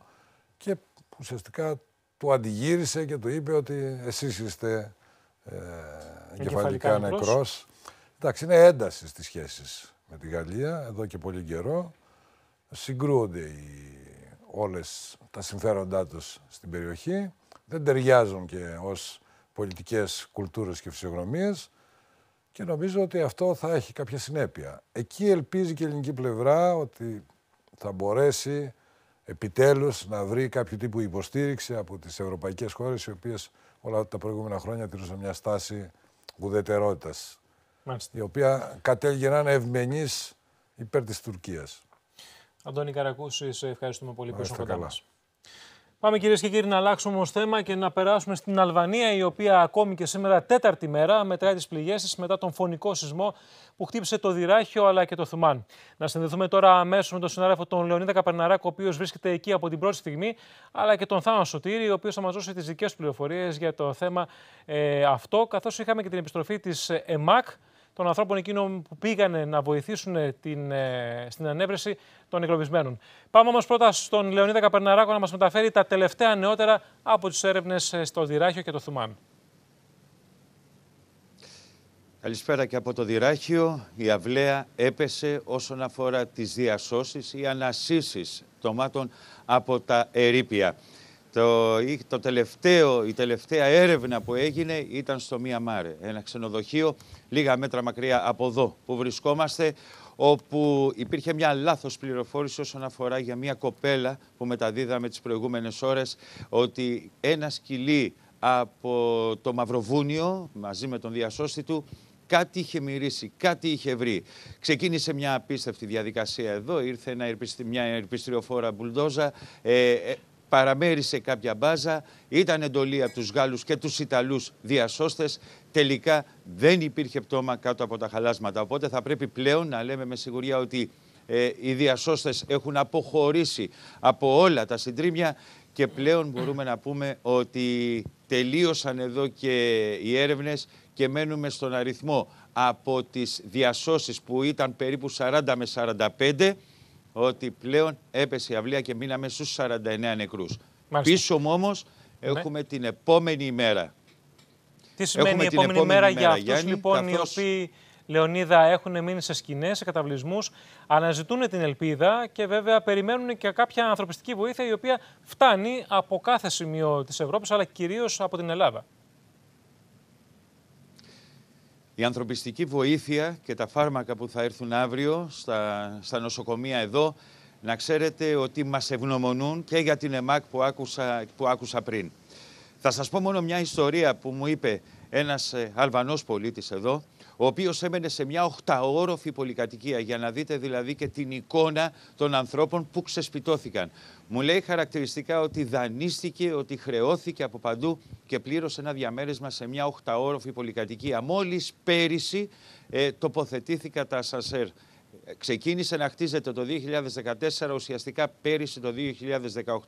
και ουσιαστικά του αντιγύρισε και του είπε ότι εσείς είστε ε, εγκεφαλικά νεκρός. Εντάξει, είναι ένταση στις σχέσεις με τη Γαλλία εδώ και πολύ καιρό. Συγκρούονται οι, όλες τα συμφέροντά τους στην περιοχή. Δεν ταιριάζουν και ως πολιτικές κουλτούρες και φυσιογνωμίες και νομίζω ότι αυτό θα έχει κάποια συνέπεια. Εκεί ελπίζει και η ελληνική πλευρά ότι θα μπορέσει επιτέλους να βρει κάποιο τύπου υποστήριξη από τις ευρωπαϊκές χώρες οι οποίες όλα τα προηγούμενα χρόνια τηρούσαν μια στάση ουδετερότητας η οποία κατέληγε να είναι ευμενής υπέρ της Τουρκίας. Αντώνη Καρακούσης, σε ευχαριστούμε πολύ που ήσουν κοντά μας. Πάμε κυρίες και κύριοι να αλλάξουμε όμως θέμα και να περάσουμε στην Αλβανία, η οποία ακόμη και σήμερα, τέταρτη μέρα, μετράει τις πληγέ μετά τον φωνικό σεισμό που χτύπησε το Δυράχιο αλλά και το Θουμάν. Να συνδεθούμε τώρα αμέσως με τον συνάδελφο τον Λεωνίδα Καπερναράκο, ο οποίος βρίσκεται εκεί από την πρώτη στιγμή, αλλά και τον Θάνο Σωτήρη, ο οποίος θα μας δώσει τις δικές πληροφορίες για το θέμα ε, αυτό, καθώς είχαμε και την επιστροφή της ΕΜΑΚ των ανθρώπων εκείνων που πήγανε να βοηθήσουν την, ε, στην ανέβρεση των εγκλωβισμένων. Πάμε όμως πρώτα στον Λεωνίδα Καπερναράκο να μας μεταφέρει τα τελευταία νεότερα από τις έρευνες ε, στο Δυράχιο και το Θουμάν. Καλησπέρα και από το Δυράχιο. Η αυλαία έπεσε όσον αφορά τις διασώσεις ή ανασύσεις τομάτων από τα ερήπια. Το, το τελευταίο, η τελευταία έρευνα που έγινε ήταν στο Μιαμάρε, ένα ξενοδοχείο λίγα μέτρα μακριά από εδώ που βρισκόμαστε, όπου υπήρχε μια λάθος πληροφόρηση όσον αφορά για μια κοπέλα που μεταδίδαμε τις προηγούμενες ώρες, ότι ένα σκυλί από το Μαυροβούνιο, μαζί με τον διασώστη του, κάτι είχε μυρίσει, κάτι είχε βρει. Ξεκίνησε μια απίστευτη διαδικασία εδώ, ήρθε μια ερπιστριοφόρα μπουλντόζα, ε, ε παραμέρισε κάποια μπάζα, ήταν εντολή από τους Γάλλους και τους Ιταλούς διασώστες, τελικά δεν υπήρχε πτώμα κάτω από τα χαλάσματα. Οπότε θα πρέπει πλέον να λέμε με σιγουριά ότι ε, οι διασώστες έχουν αποχωρήσει από όλα τα συντρίμια και πλέον μπορούμε να πούμε ότι τελείωσαν εδώ και οι έρευνες και μένουμε στον αριθμό από τις διασώσεις που ήταν περίπου 40 με 45 ότι πλέον έπεσε η αυλία και μείναμε στους 49 νεκρούς. Μάλιστα. Πίσω μου όμως ναι. έχουμε την επόμενη ημέρα. Τι σημαίνει η επόμενη, επόμενη μέρα, για αυτούς λοιπόν οι οποίοι Λεωνίδα έχουν μείνει σε σκηνές, σε καταβλισμούς, αναζητούν την ελπίδα και βέβαια περιμένουν και κάποια ανθρωπιστική βοήθεια η οποία φτάνει από κάθε σημείο της Ευρώπης αλλά κυρίως από την Ελλάδα. Η ανθρωπιστική βοήθεια και τα φάρμακα που θα έρθουν αύριο στα, στα νοσοκομεία εδώ, να ξέρετε ότι μας ευγνωμονούν και για την ΕΜΑΚ που άκουσα, που άκουσα πριν. Θα σας πω μόνο μια ιστορία που μου είπε ένας ε, Αλβανός πολίτης εδώ, ο οποίος έμενε σε μια οχταόροφη πολυκατοικία, για να δείτε δηλαδή και την εικόνα των ανθρώπων που ξεσπιτώθηκαν. Μου λέει χαρακτηριστικά ότι δανείστηκε, ότι χρεώθηκε από παντού και πλήρωσε ένα διαμέρισμα σε μια οχταόροφη πολυκατοικία. Μόλις πέρυσι ε, τοποθετήθηκα τα σασέρ. Ξεκίνησε να χτίζεται το 2014, ουσιαστικά πέρυσι το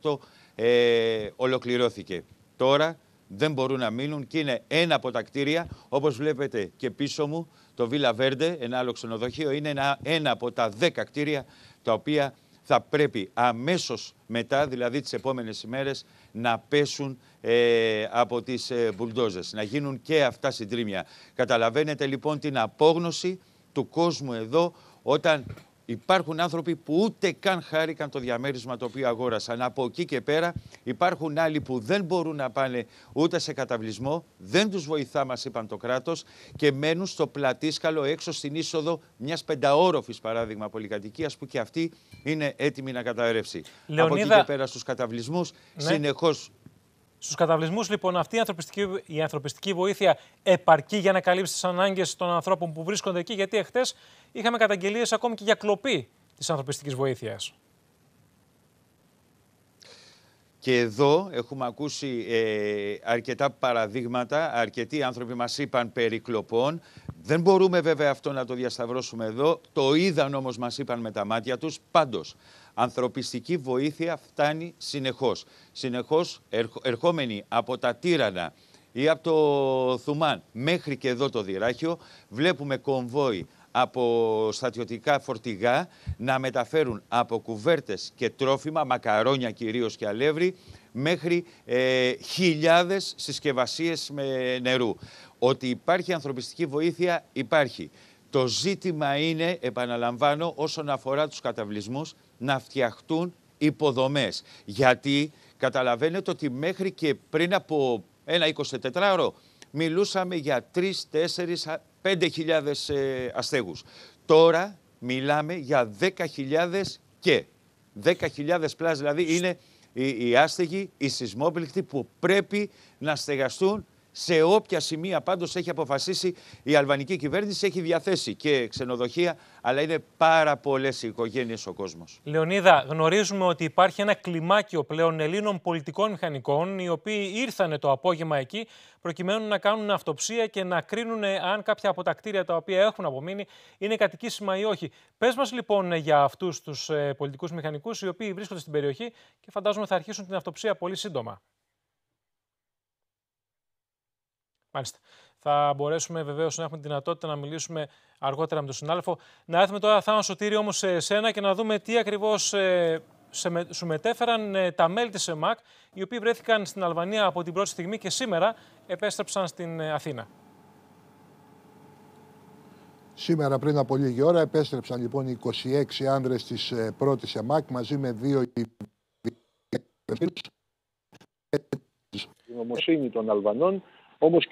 2018 ε, ολοκληρώθηκε. Τώρα δεν μπορούν να μείνουν και είναι ένα από τα κτίρια, όπως βλέπετε και πίσω μου, το Villa Verde, ένα άλλο ξενοδοχείο, είναι ένα, ένα από τα δέκα κτίρια τα οποία θα πρέπει αμέσως μετά, δηλαδή τις επόμενες ημέρες, να πέσουν ε, από τις ε, μπουλντόζες, να γίνουν και αυτά συντρίμια. Καταλαβαίνετε λοιπόν την απόγνωση του κόσμου εδώ, όταν Υπάρχουν άνθρωποι που ούτε καν χάρηκαν το διαμέρισμα το οποίο αγόρασαν. Από εκεί και πέρα υπάρχουν άλλοι που δεν μπορούν να πάνε ούτε σε καταβλισμό, δεν τους βοηθά μας είπαν το κράτος και μένουν στο πλατήσκαλο έξω στην είσοδο μιας πενταόροφης παράδειγμα πολυκατοικίας που και αυτή είναι έτοιμη να καταρρεύσει. Από εκεί και πέρα στους καταβλισμούς ναι. συνεχώς Στους καταβλισμούς, λοιπόν, αυτή η ανθρωπιστική, η ανθρωπιστική βοήθεια επαρκεί για να καλύψει τις ανάγκες των ανθρώπων που βρίσκονται εκεί, γιατί εχθές είχαμε καταγγελίες ακόμη και για κλοπή της ανθρωπιστικής βοήθειας. Και εδώ έχουμε ακούσει ε, αρκετά παραδείγματα, αρκετοί άνθρωποι μας είπαν περί κλοπών. Δεν μπορούμε βέβαια αυτό να το διασταυρώσουμε εδώ, το είδαν όμως μας είπαν με τα μάτια τους. Πάντως, ανθρωπιστική βοήθεια φτάνει συνεχώς. Συνεχώς ερχόμενοι από τα Τύρανα ή από το Θουμάν μέχρι και εδώ το Δυράχιο βλέπουμε κομβόι από στατιωτικά φορτηγά να μεταφέρουν από κουβέρτες και τρόφιμα, μακαρόνια κυρίως και αλεύρι, μέχρι ε, χιλιάδες συσκευασίες με νερού. Ότι υπάρχει ανθρωπιστική βοήθεια υπάρχει. Το ζήτημα είναι, επαναλαμβάνω, όσον αφορά τους καταβλισμούς, να φτιαχτούν υποδομές. Γιατί καταλαβαίνετε ότι μέχρι και πριν από ένα 24ωρο μιλούσαμε για 3, 4, 5.000 ε, αστέγους. Τώρα μιλάμε για 10.000 και. 10.000 πλάς δηλαδή είναι οι, οι άστεγοι, οι σεισμόπληκτοι που πρέπει να στεγαστούν σε όποια σημεία πάντως έχει αποφασίσει η αλβανική κυβέρνηση, έχει διαθέσει και ξενοδοχεία, αλλά είναι πάρα πολλές οι οικογένειες ο κόσμος. Λεωνίδα, γνωρίζουμε ότι υπάρχει ένα κλιμάκιο πλέον Ελλήνων πολιτικών μηχανικών, οι οποίοι ήρθαν το απόγευμα εκεί, προκειμένου να κάνουν αυτοψία και να κρίνουν αν κάποια από τα κτίρια τα οποία έχουν απομείνει είναι κατοικήσιμα ή όχι. Πες μας λοιπόν για αυτούς τους ε, πολιτικούς μηχανικούς, οι οποίοι βρίσκονται στην περιοχή και φαντάζομαι θα αρχίσουν την αυτοψία πολύ σύντομα. Μάλιστα. Θα μπορέσουμε βεβαίως να έχουμε τη δυνατότητα να μιλήσουμε αργότερα με τον συνάδελφο. Να έρθουμε τώρα, Θάνο Σωτήρη, όμως σε εσένα και να δούμε τι ακριβώς ε, σου μετέφεραν ε, τα μέλη της ΕΜΑΚ, οι οποίοι βρέθηκαν στην Αλβανία από την πρώτη στιγμή και σήμερα επέστρεψαν στην ε, Αθήνα. Σήμερα πριν από λίγη ώρα επέστρεψαν λοιπόν οι 26 άνδρες της πρώτης ΕΜΑΚ μαζί με δύο η νομοσύνη των Αλβανών όμως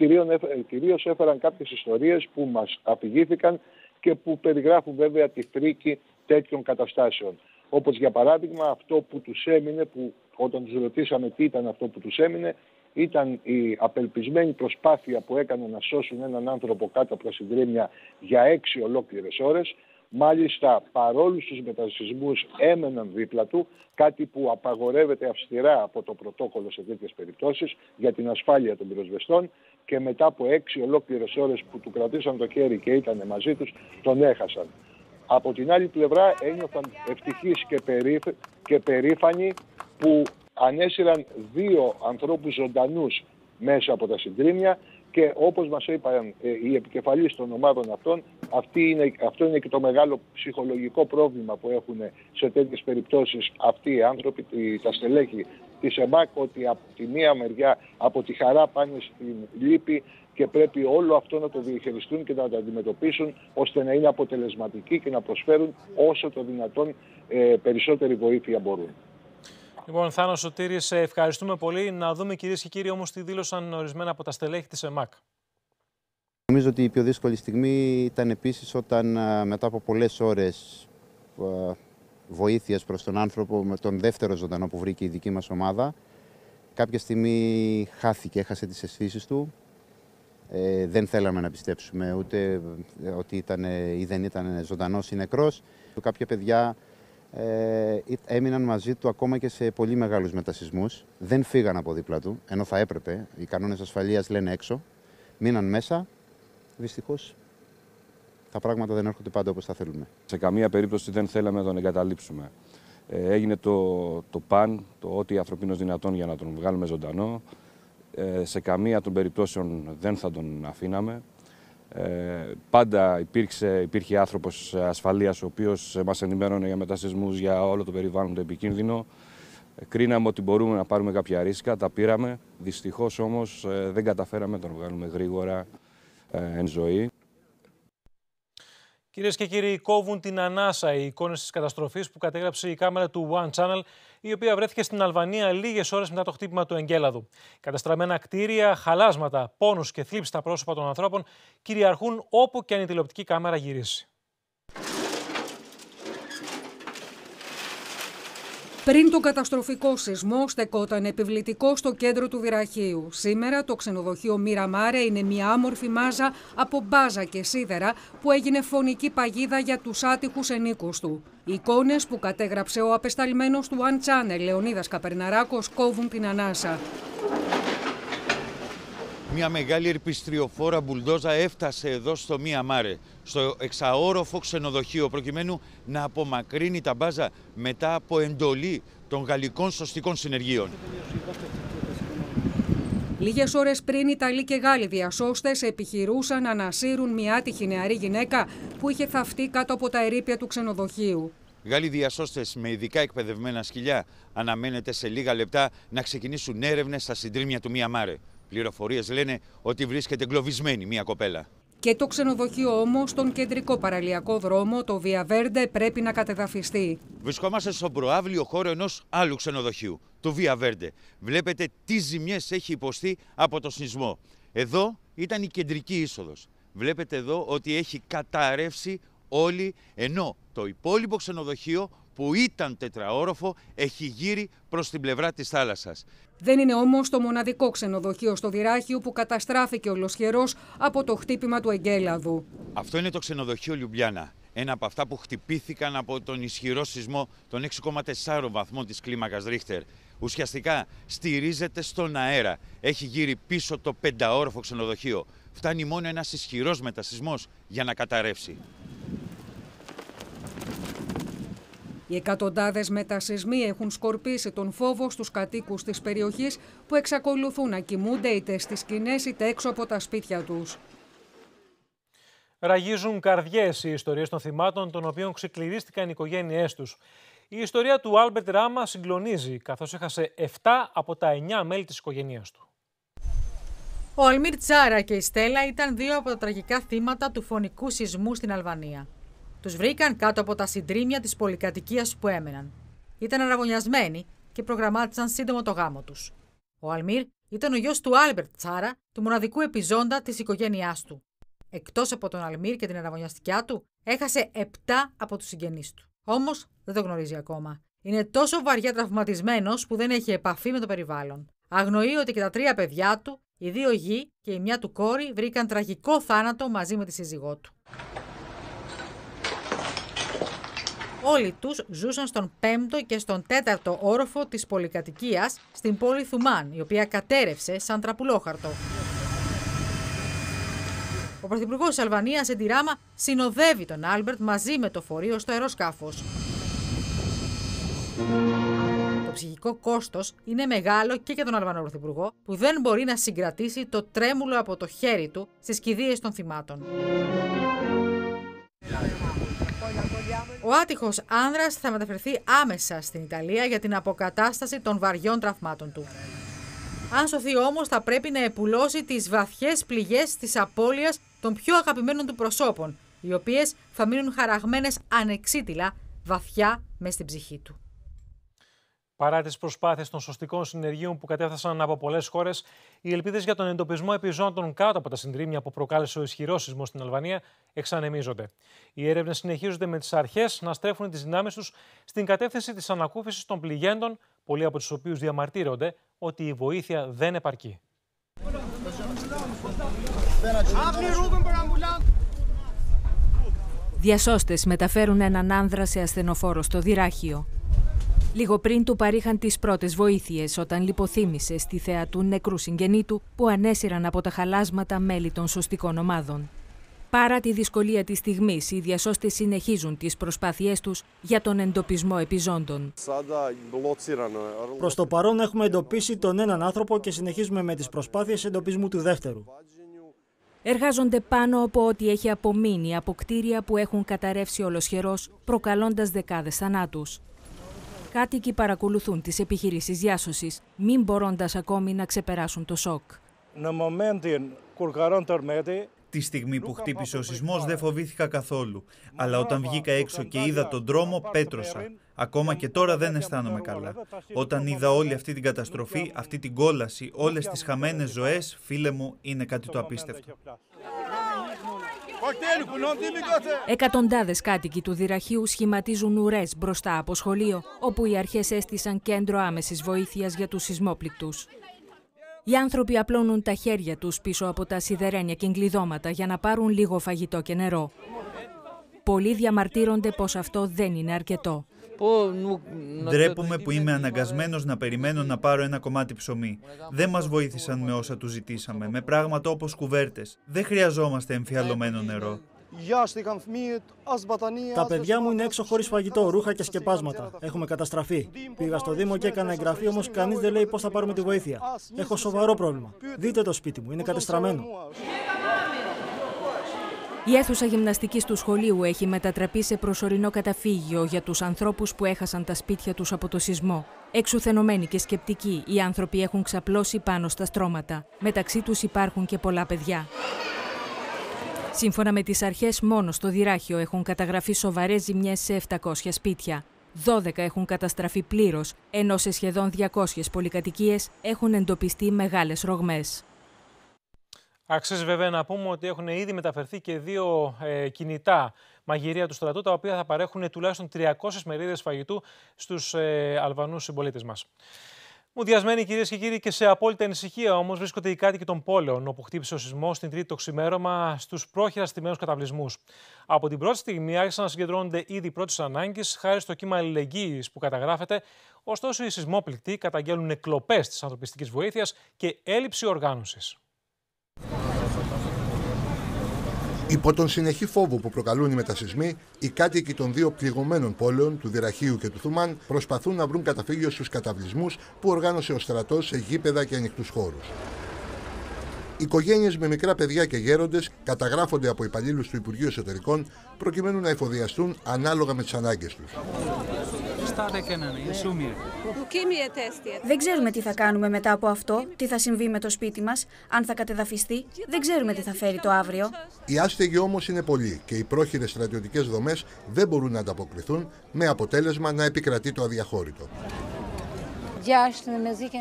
κυρίως έφεραν κάποιες ιστορίες που μας αφηγήθηκαν και που περιγράφουν βέβαια τη φρίκη τέτοιων καταστάσεων. Όπως για παράδειγμα αυτό που τους έμεινε, που όταν τους ρωτήσαμε τι ήταν αυτό που τους έμεινε, ήταν η απελπισμένη προσπάθεια που έκαναν να σώσουν έναν άνθρωπο κάτω από τα συντρίμια για έξι ολόκληρες ώρες, Μάλιστα, παρόλους τους μετασυσμούς έμεναν δίπλα του, κάτι που απαγορεύεται αυστηρά από το πρωτόκολλο σε τέτοιες περιπτώσεις για την ασφάλεια των πυροσβεστών και μετά από έξι ολόκληρες ώρες που του κρατήσαν το χέρι και ήταν μαζί τους, τον έχασαν. Από την άλλη πλευρά ένιωθαν ευτυχείς και, και περήφανοι που ανέσυραν δύο ανθρώπους ζωντανούς μέσα από τα συντρίμια και όπως μας είπαν ε, οι επικεφαλείς των ομάδων αυτών, αυτή είναι, αυτό είναι και το μεγάλο ψυχολογικό πρόβλημα που έχουν σε τέτοιες περιπτώσεις αυτοί οι άνθρωποι, τα στελέχη της ΕΜΑΚ, ότι από τη μία μεριά από τη χαρά πάνε στην λύπη και πρέπει όλο αυτό να το διαχειριστούν και να το αντιμετωπίσουν ώστε να είναι αποτελεσματικοί και να προσφέρουν όσο το δυνατόν ε, περισσότερη βοήθεια μπορούν. Λοιπόν, Θάνος Σωτήρης, σε ευχαριστούμε πολύ. Να δούμε κυρίες και κύριοι όμως τι δήλωσαν ορισμένα από τα στελέχη της ΕΜΑΚ. Νομίζω ότι η πιο δύσκολη στιγμή ήταν επίσης όταν μετά από πολλές ώρες βοήθειας προς τον άνθρωπο με τον δεύτερο ζωντανό που βρήκε η δική μας ομάδα κάποια στιγμή χάθηκε, έχασε τις αισθήσεις του. Ε, δεν θέλαμε να πιστέψουμε ούτε ότι ήταν ή δεν ήταν ζωντανός ή νεκρός. Κάποια παιδιά ε, έμειναν μαζί του ακόμα και σε πολύ μεγάλους μετασυσμούς. Δεν φύγαν από δίπλα του, ενώ θα έπρεπε. Οι κανόνες ασφαλείας λένε έξω. Μείναν μέσα. Δυστυχώς τα πράγματα δεν έρχονται πάντα όπως θα θέλουμε. Σε καμία περίπτωση δεν θέλαμε να τον εγκαταλείψουμε. Ε, έγινε το, το παν, το ό,τι ανθρωπίνος δυνατόν για να τον βγάλουμε ζωντανό. Ε, σε καμία των περιπτώσεων δεν θα τον αφήναμε. Ε, πάντα υπήρξε, υπήρχε άνθρωπος ασφαλείας ο οποίος μας ενημέρωνε για μετασυσμούς, για όλο το περιβάλλον το επικίνδυνο. Ε, κρίναμε ότι μπορούμε να πάρουμε κάποια ρίσκα, τα πήραμε. Δυστυχώς όμως ε, δεν καταφέραμε να τον βγάλουμε γρήγορα εν ζωή. Κυρίες και κύριοι, κόβουν την ανάσα οι εικόνες της καταστροφής που κατέγραψε η κάμερα του One Channel, η οποία βρέθηκε στην Αλβανία λίγες ώρες μετά το χτύπημα του Εγκέλαδου. Καταστραμμένα κτίρια, χαλάσματα, πόνους και θλίψη στα πρόσωπα των ανθρώπων κυριαρχούν όπου και αν η τηλεοπτική κάμερα γυρίσει. Πριν τον καταστροφικό σεισμό, στεκόταν επιβλητικό στο κέντρο του Βυραχείου. Σήμερα το ξενοδοχείο Μίραμάρε είναι μια άμορφη μάζα από μπάζα και σίδερα που έγινε φωνική παγίδα για τους άτυχους ενίκους του. Οι εικόνες που κατέγραψε ο απεσταλμένος του One Channel Λεωνίδας Καπερναράκος κόβουν την ανάσα. Μια μεγάλη ερπιστριοφόρα μπουλντόζα έφτασε εδώ στο Μία Μάρε, στο εξαόροφο ξενοδοχείο, προκειμένου να απομακρύνει τα μπάζα μετά από εντολή των γαλλικών σωστικών συνεργείων. Λίγες ώρες πριν, Ιταλοί και Γάλλοι διασώστες επιχειρούσαν να ανασύρουν μια άτυχη νεαρή γυναίκα που είχε θαυτεί κάτω από τα ερήπια του ξενοδοχείου. Γάλλοι διασώστες με ειδικά εκπαιδευμένα σκυλιά αναμένεται σε λίγα λεπτά να ξεκινήσουν έρευνες στα συντρίμια του Μία Μάρε. Πληροφορίες λένε ότι βρίσκεται εγκλωβισμένη μια κοπέλα. Και το ξενοδοχείο όμως, στον κεντρικό παραλιακό δρόμο, το Via Verde, πρέπει να κατεδαφιστεί. Βρισκόμαστε στον προάβλιο χώρο ενός άλλου ξενοδοχείου, το Via Verde. Βλέπετε τι ζημιές έχει υποστεί από το σεισμό. Εδώ ήταν η κεντρική είσοδος. Βλέπετε εδώ ότι έχει καταρρεύσει όλη, ενώ το υπόλοιπο ξενοδοχείο που ήταν τετραόροφο έχει γύρει προς την πλευρά της θάλασσας. Δεν είναι όμως το μοναδικό ξενοδοχείο στο Δυράχιο που καταστράφηκε ολοσχερός από το χτύπημα του Εγκέλαδου. Αυτό είναι το ξενοδοχείο Λιουμπιάνα. Ένα από αυτά που χτυπήθηκαν από τον ισχυρό σεισμό των 6,4 βαθμών της κλίμακας Ρίχτερ. Ουσιαστικά στηρίζεται στον αέρα. Έχει γύρει πίσω το πενταόροφο ξενοδοχείο. Φτάνει μόνο ένας ισχυρός μετασυσμός για να καταρρεύσει. Οι εκατοντάδες μετασυσμοί έχουν σκορπίσει τον φόβο στους κατοίκους της περιοχής που εξακολουθούν να κοιμούνται είτε στις σκηνές είτε έξω από τα σπίτια τους. Ραγίζουν καρδιές οι ιστορίες των θυμάτων, των οποίων ξεκλειδίστηκαν οι οικογένειές τους. Η ιστορία του Άλμπερτ Τσάρα συγκλονίζει, καθώς έχασε 7 από τα 9 μέλη της οικογένειάς του. Ο Αλμίρ Τσάρα και η Στέλλα ήταν δύο από τα τραγικά θύματα του φωνικού σεισμού στην Αλβανία. Τους βρήκαν κάτω από τα συντρίμμια της πολυκατοικίας που έμεναν. Ήταν αρραβωνιασμένοι και προγραμμάτισαν σύντομο το γάμο τους. Ο Αλμίρ ήταν ο γιος του Άλμπερτ Τσάρα, του μοναδικού επιζώντα της οικογένειάς του. Εκτός από τον Αλμίρ και την αρραβωνιαστικιά του, έχασε 7 από τους συγγενείς του. Όμως δεν το γνωρίζει ακόμα. Είναι τόσο βαριά τραυματισμένος που δεν έχει επαφή με το περιβάλλον. Αγνοεί ότι και τα τρία παιδιά του, οι δύο γη και η μια του κόρη, βρήκαν τραγικό θάνατο μαζί με τη σύζυγό του. Όλοι τους ζούσαν στον 5ο και στον 4ο όροφο της πολυκατοικίας στην πόλη Θουμάν, η οποία κατέρευσε σαν τραπουλόχαρτο. Ο Πρωθυπουργός της Αλβανίας, Έντι Ράμα, συνοδεύει τον Άλμπερτ μαζί με το φορείο στο αεροσκάφος. Το ψυχικό κόστος είναι μεγάλο και για τον Αλβανό Πρωθυπουργό, που δεν μπορεί να συγκρατήσει το τρέμουλο από το χέρι του στις κηδείες των θυμάτων. Ο άτυχος άνδρας θα μεταφερθεί άμεσα στην Ιταλία για την αποκατάσταση των βαριών τραυμάτων του. Αν σωθεί όμως, θα πρέπει να επουλώσει τις βαθιές πληγές της απώλειας των πιο αγαπημένων του προσώπων, οι οποίες θα μείνουν χαραγμένες ανεξίτηλα βαθιά μες στην ψυχή του. Παρά τις προσπάθειες των σωστικών συνεργείων που κατέφθασαν από πολλές χώρες, οι ελπίδες για τον εντοπισμό επιζώντων κάτω από τα συντρίμια που προκάλεσε ο ισχυρός σεισμός στην Αλβανία εξανεμίζονται. Οι έρευνες συνεχίζονται με τις αρχές να στρέφουν τις δυνάμεις τους στην κατεύθυνση της ανακούφισης των πληγέντων, πολλοί από τους οποίους διαμαρτύρονται ότι η βοήθεια δεν επαρκεί. Διασώστες μεταφέρουν έναν άνδρα σε ασθενοφόρο στο Δυράχιο. Λίγο πριν του παρήχαν τις πρώτες βοήθειες όταν λιποθύμησε στη θέα του νεκρού συγγενή του που ανέσυραν από τα χαλάσματα μέλη των σωστικών ομάδων. Παρά τη δυσκολία της στιγμής, οι διασώστες συνεχίζουν τις προσπάθειές τους για τον εντοπισμό επιζώντων. Προς το παρόν έχουμε εντοπίσει τον έναν άνθρωπο και συνεχίζουμε με τις προσπάθειες εντοπισμού του δεύτερου. Εργάζονται πάνω από ό,τι έχει απομείνει από κτίρια που έχουν καταρρεύσει ολοσχερός, προκαλώντας δεκάδες θανάτους. Κάτοικοι παρακολουθούν τις επιχειρήσεις διάσωσης, μην μπορώντας ακόμη να ξεπεράσουν το σοκ. Τη στιγμή που χτύπησε ο σεισμός δεν φοβήθηκα καθόλου, αλλά όταν βγήκα έξω και είδα τον δρόμο πέτρωσα. Ακόμα και τώρα δεν αισθάνομαι καλά. Όταν είδα όλη αυτή την καταστροφή, αυτή την κόλαση, όλες τις χαμένες ζωές, φίλε μου, είναι κάτι το απίστευτο. Εκατοντάδες κάτοικοι του Δυραχείου σχηματίζουν ουρές μπροστά από σχολείο, όπου οι αρχές έστησαν κέντρο άμεσης βοήθειας για τους σεισμόπληκτους. Οι άνθρωποι απλώνουν τα χέρια τους πίσω από τα σιδερένια και εγκλειδώματα για να πάρουν λίγο φαγητό και νερό. Πολλοί διαμαρτύρονται πως αυτό δεν είναι αρκετό. Ντρέπομαι που είμαι αναγκασμένος να περιμένω να πάρω ένα κομμάτι ψωμί. Δεν μας βοήθησαν με όσα του ζητήσαμε, με πράγματα όπως κουβέρτες. Δεν χρειαζόμαστε εμφιαλωμένο νερό. Τα παιδιά μου είναι έξω χωρίς φαγητό, ρούχα και σκεπάσματα. Έχουμε καταστραφεί. Πήγα στο Δήμο και έκανα εγγραφή, όμως κανείς δεν λέει πώς θα πάρουμε τη βοήθεια. Έχω σοβαρό πρόβλημα. Δείτε το σπίτι μου, είναι κατεστραμμένο. Η αίθουσα γυμναστικής του σχολείου έχει μετατραπεί σε προσωρινό καταφύγιο για τους ανθρώπους που έχασαν τα σπίτια τους από το σεισμό. Εξουθενωμένοι και σκεπτικοί, οι άνθρωποι έχουν ξαπλώσει πάνω στα στρώματα. Μεταξύ τους υπάρχουν και πολλά παιδιά. Σύμφωνα με τις αρχές, μόνο στο Δυράχιο έχουν καταγραφεί σοβαρές ζημιές σε 700 σπίτια. 12 έχουν καταστραφεί πλήρως, ενώ σε σχεδόν 200 πολυκατοικίες έχουν εντοπιστεί μεγάλες ρογμές. Αξίζει βέβαια να πούμε ότι έχουν ήδη μεταφερθεί και δύο ε, κινητά μαγειρία του στρατού, τα οποία θα παρέχουν τουλάχιστον 300 μερίδες φαγητού στους ε, Αλβανούς συμπολίτες μας. Μουδιασμένοι κυρίες και κύριοι και σε απόλυτη ανησυχία όμως βρίσκονται οι κάτοικοι των πόλεων, όπου χτύπησε ο σεισμός την Τρίτη το ξημέρωμα στους πρόχειρα στημένους καταβλισμούς. Από την πρώτη στιγμή άρχισαν να συγκεντρώνονται ήδη πρώτη ανάγκη χάρη στο κύμα αλληλεγγύης που καταγράφεται. Ωστόσο, οι σεισμόπληκτοι καταγγέλνουν εκλοπές της ανθρωπιστικής βοήθειας και έλλειψη οργάνωσης. Υπό τον συνεχή φόβο που προκαλούν οι μετασυσμοί, οι κάτοικοι των δύο πληγωμένων πόλεων, του Δυραχείου και του Θουμάν, προσπαθούν να βρουν καταφύγιο στους καταβλισμούς που οργάνωσε ο στρατός σε γήπεδα και ανοιχτούς χώρους. Οικογένειες με μικρά παιδιά και γέροντες καταγράφονται από υπαλλήλους του Υπουργείου Εσωτερικών προκειμένου να εφοδιαστούν ανάλογα με τις ανάγκες τους. Δεν ξέρουμε τι θα κάνουμε μετά από αυτό, τι θα συμβεί με το σπίτι μας, αν θα κατεδαφιστεί. Δεν ξέρουμε τι θα φέρει το αύριο. Οι άστεγοι όμως είναι πολλοί και οι πρόχειρες στρατιωτικές δομές δεν μπορούν να ανταποκριθούν, με αποτέλεσμα να επικρατεί το αδιαχώρητο.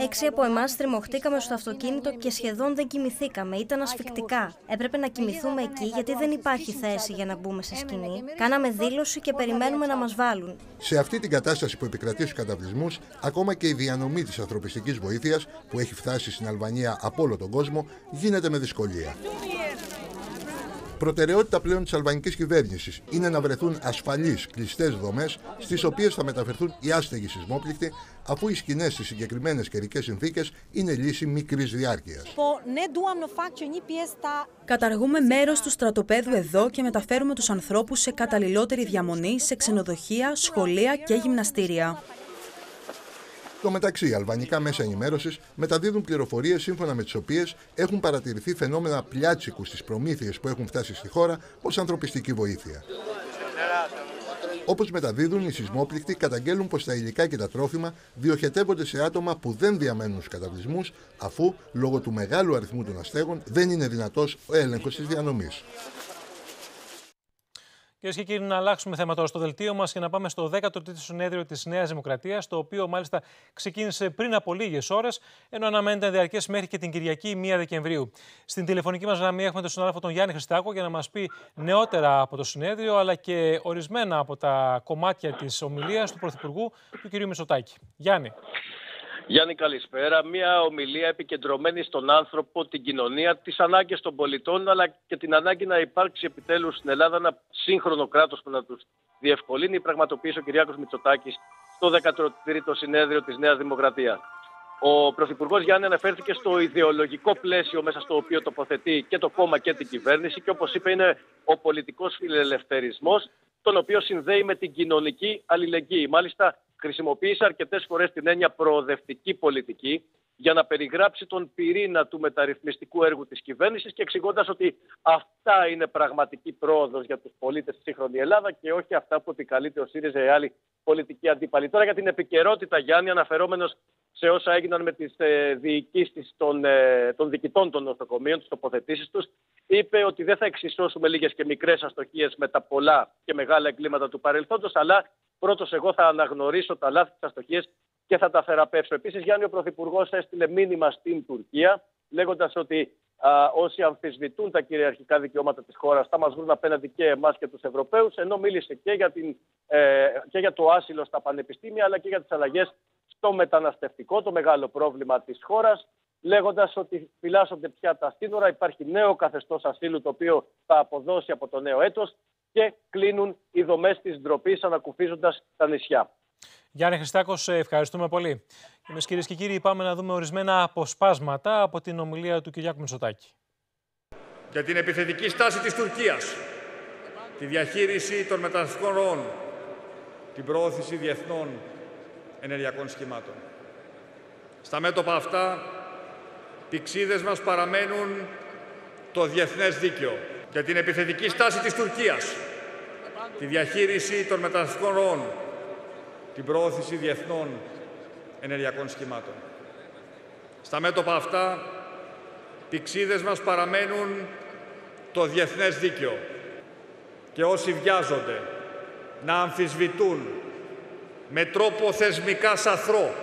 Έξι από εμάς τριμωχτήκαμε στο αυτοκίνητο και σχεδόν δεν κοιμηθήκαμε. Ήταν ασφικτικά. Έπρεπε να κοιμηθούμε εκεί γιατί δεν υπάρχει θέση για να μπούμε σε σκηνή. Κάναμε δήλωση και περιμένουμε να μας βάλουν. Σε αυτή την κατάσταση που επικρατεί στους καταβλισμούς, ακόμα και η διανομή της ανθρωπιστικής βοήθειας που έχει φτάσει στην Αλβανία από όλο τον κόσμο γίνεται με δυσκολία. Προτεραιότητα πλέον της αλβανικής κυβέρνησης είναι να βρεθούν ασφαλείς κλειστές δομές στις οποίες θα μεταφερθούν οι άστεγοι σεισμόπληκτοι, αφού οι σκηνές στις συγκεκριμένες καιρικές συνθήκες είναι λύση μικρής διάρκειας. Καταργούμε μέρος του στρατοπέδου εδώ και μεταφέρουμε τους ανθρώπους σε καταλληλότερη διαμονή σε ξενοδοχεία, σχολεία και γυμναστήρια. Στο μεταξύ, οι αλβανικά μέσα ενημέρωσης μεταδίδουν πληροφορίες σύμφωνα με τις οποίες έχουν παρατηρηθεί φαινόμενα πλιάτσικους στις προμήθειες που έχουν φτάσει στη χώρα ως ανθρωπιστική βοήθεια. Όπως μεταδίδουν, οι σεισμόπληκτοι καταγγέλουν πως τα υλικά και τα τρόφιμα διοχετεύονται σε άτομα που δεν διαμένουν στους καταβλισμούς, αφού λόγω του μεγάλου αριθμού των αστέγων δεν είναι δυνατός ο έλεγχος της διανομής. Κυρίες και κύριοι, να αλλάξουμε θέμα τώρα στο δελτίο μας και να πάμε στο 13ο συνέδριο της Νέας Δημοκρατίας, το οποίο μάλιστα ξεκίνησε πριν από λίγες ώρες, ενώ αναμένεται να διαρκέσει μέχρι και την Κυριακή 1 Δεκεμβρίου. Στην τηλεφωνική μας γραμμή έχουμε τον συνάδελφο τον Γιάννη Χριστάκο για να μας πει νεότερα από το συνέδριο, αλλά και ορισμένα από τα κομμάτια της ομιλίας του Πρωθυπουργού του κ. Μητσοτάκη. Γιάννη. Γιάννη, καλησπέρα. Μια ομιλία επικεντρωμένη στον άνθρωπο, την κοινωνία, τις ανάγκες των πολιτών, αλλά και την ανάγκη να υπάρξει επιτέλους στην Ελλάδα ένα σύγχρονο κράτος που να τους διευκολύνει. Πραγματοποίησε ο Κυριάκος Μητσοτάκης στο 13ο συνέδριο της Νέας Δημοκρατίας. Ο Πρωθυπουργός Γιάννη αναφέρθηκε στο ιδεολογικό πλαίσιο μέσα στο οποίο τοποθετεί και το κόμμα και την κυβέρνηση και όπως είπε είναι ο πολιτικός φιλελευθερισμός, τον οποίο συνδέει με την κοινωνική αλληλεγγύη. Μάλιστα, χρησιμοποίησε αρκετές φορές την έννοια προοδευτική πολιτική για να περιγράψει τον πυρήνα του μεταρρυθμιστικού έργου της κυβέρνησης και εξηγώντας ότι αυτά είναι πραγματική πρόοδος για τους πολίτες στη σύγχρονη Ελλάδα και όχι αυτά που επικαλείται ο ΣΥΡΙΖΑ ή άλλοι πολιτικοί αντίπαλοι. Τώρα για την επικαιρότητα, Γιάννη, αναφερόμενος σε όσα έγιναν με τις ε, διοικήσεις των, ε, των διοικητών των νοσοκομείων, τις τοποθετήσεις τους, είπε ότι δεν θα εξισώσουμε λίγες και μικρές αστοχίες με τα πολλά και μεγάλα εγκλήματα του παρελθόντος, αλλά πρώτος εγώ θα αναγνωρίσω τα λάθη, τι αστοχίες και θα τα θεραπεύσω. Επίσης, Γιάννη, ο Πρωθυπουργός έστειλε μήνυμα στην Τουρκία, λέγοντας ότι α, όσοι αμφισβητούν τα κυριαρχικά δικαιώματα της χώρας θα μας βρουν απέναντι και εμάς και τους Ευρωπαίους, ενώ μίλησε και για, την, ε, και για το άσυλο στα πανεπιστήμια, αλλά και για τις αλλαγές στο μεταναστευτικό, το μεγάλο πρόβλημα της χώρας, λέγοντας ότι φυλάσσονται πια τα σύνορα, υπάρχει νέο καθεστώς ασύλου το οποίο θα αποδώσει από το νέο έτος και κλείνουν οι δομές της ντροπής ανακουφίζοντας τα νησιά. Γιάννη Χριστάκος, ευχαριστούμε πολύ. Εμείς κυρίες και κύριοι, πάμε να δούμε ορισμένα αποσπάσματα από την ομιλία του Κυριάκου Μητσοτάκη. Για την επιθετική στάση της Τουρκίας, τη διαχείριση των μεταναστευτικών ροών, την προώθηση διεθνών ενεργειακών σχημάτων. Στα μέτωπα αυτά, πηξίδες μας παραμένουν το διεθνές δίκαιο. Για την επιθετική στάση της Τουρκίας, τη διαχείριση των μεταναστευτικών ροών, την προώθηση διεθνών ενεργειακών σχημάτων. Στα μέτωπα αυτά, πηξίδες μας παραμένουν το διεθνές δίκαιο και όσοι βιάζονται να αμφισβητούν με τρόπο θεσμικά σαθρό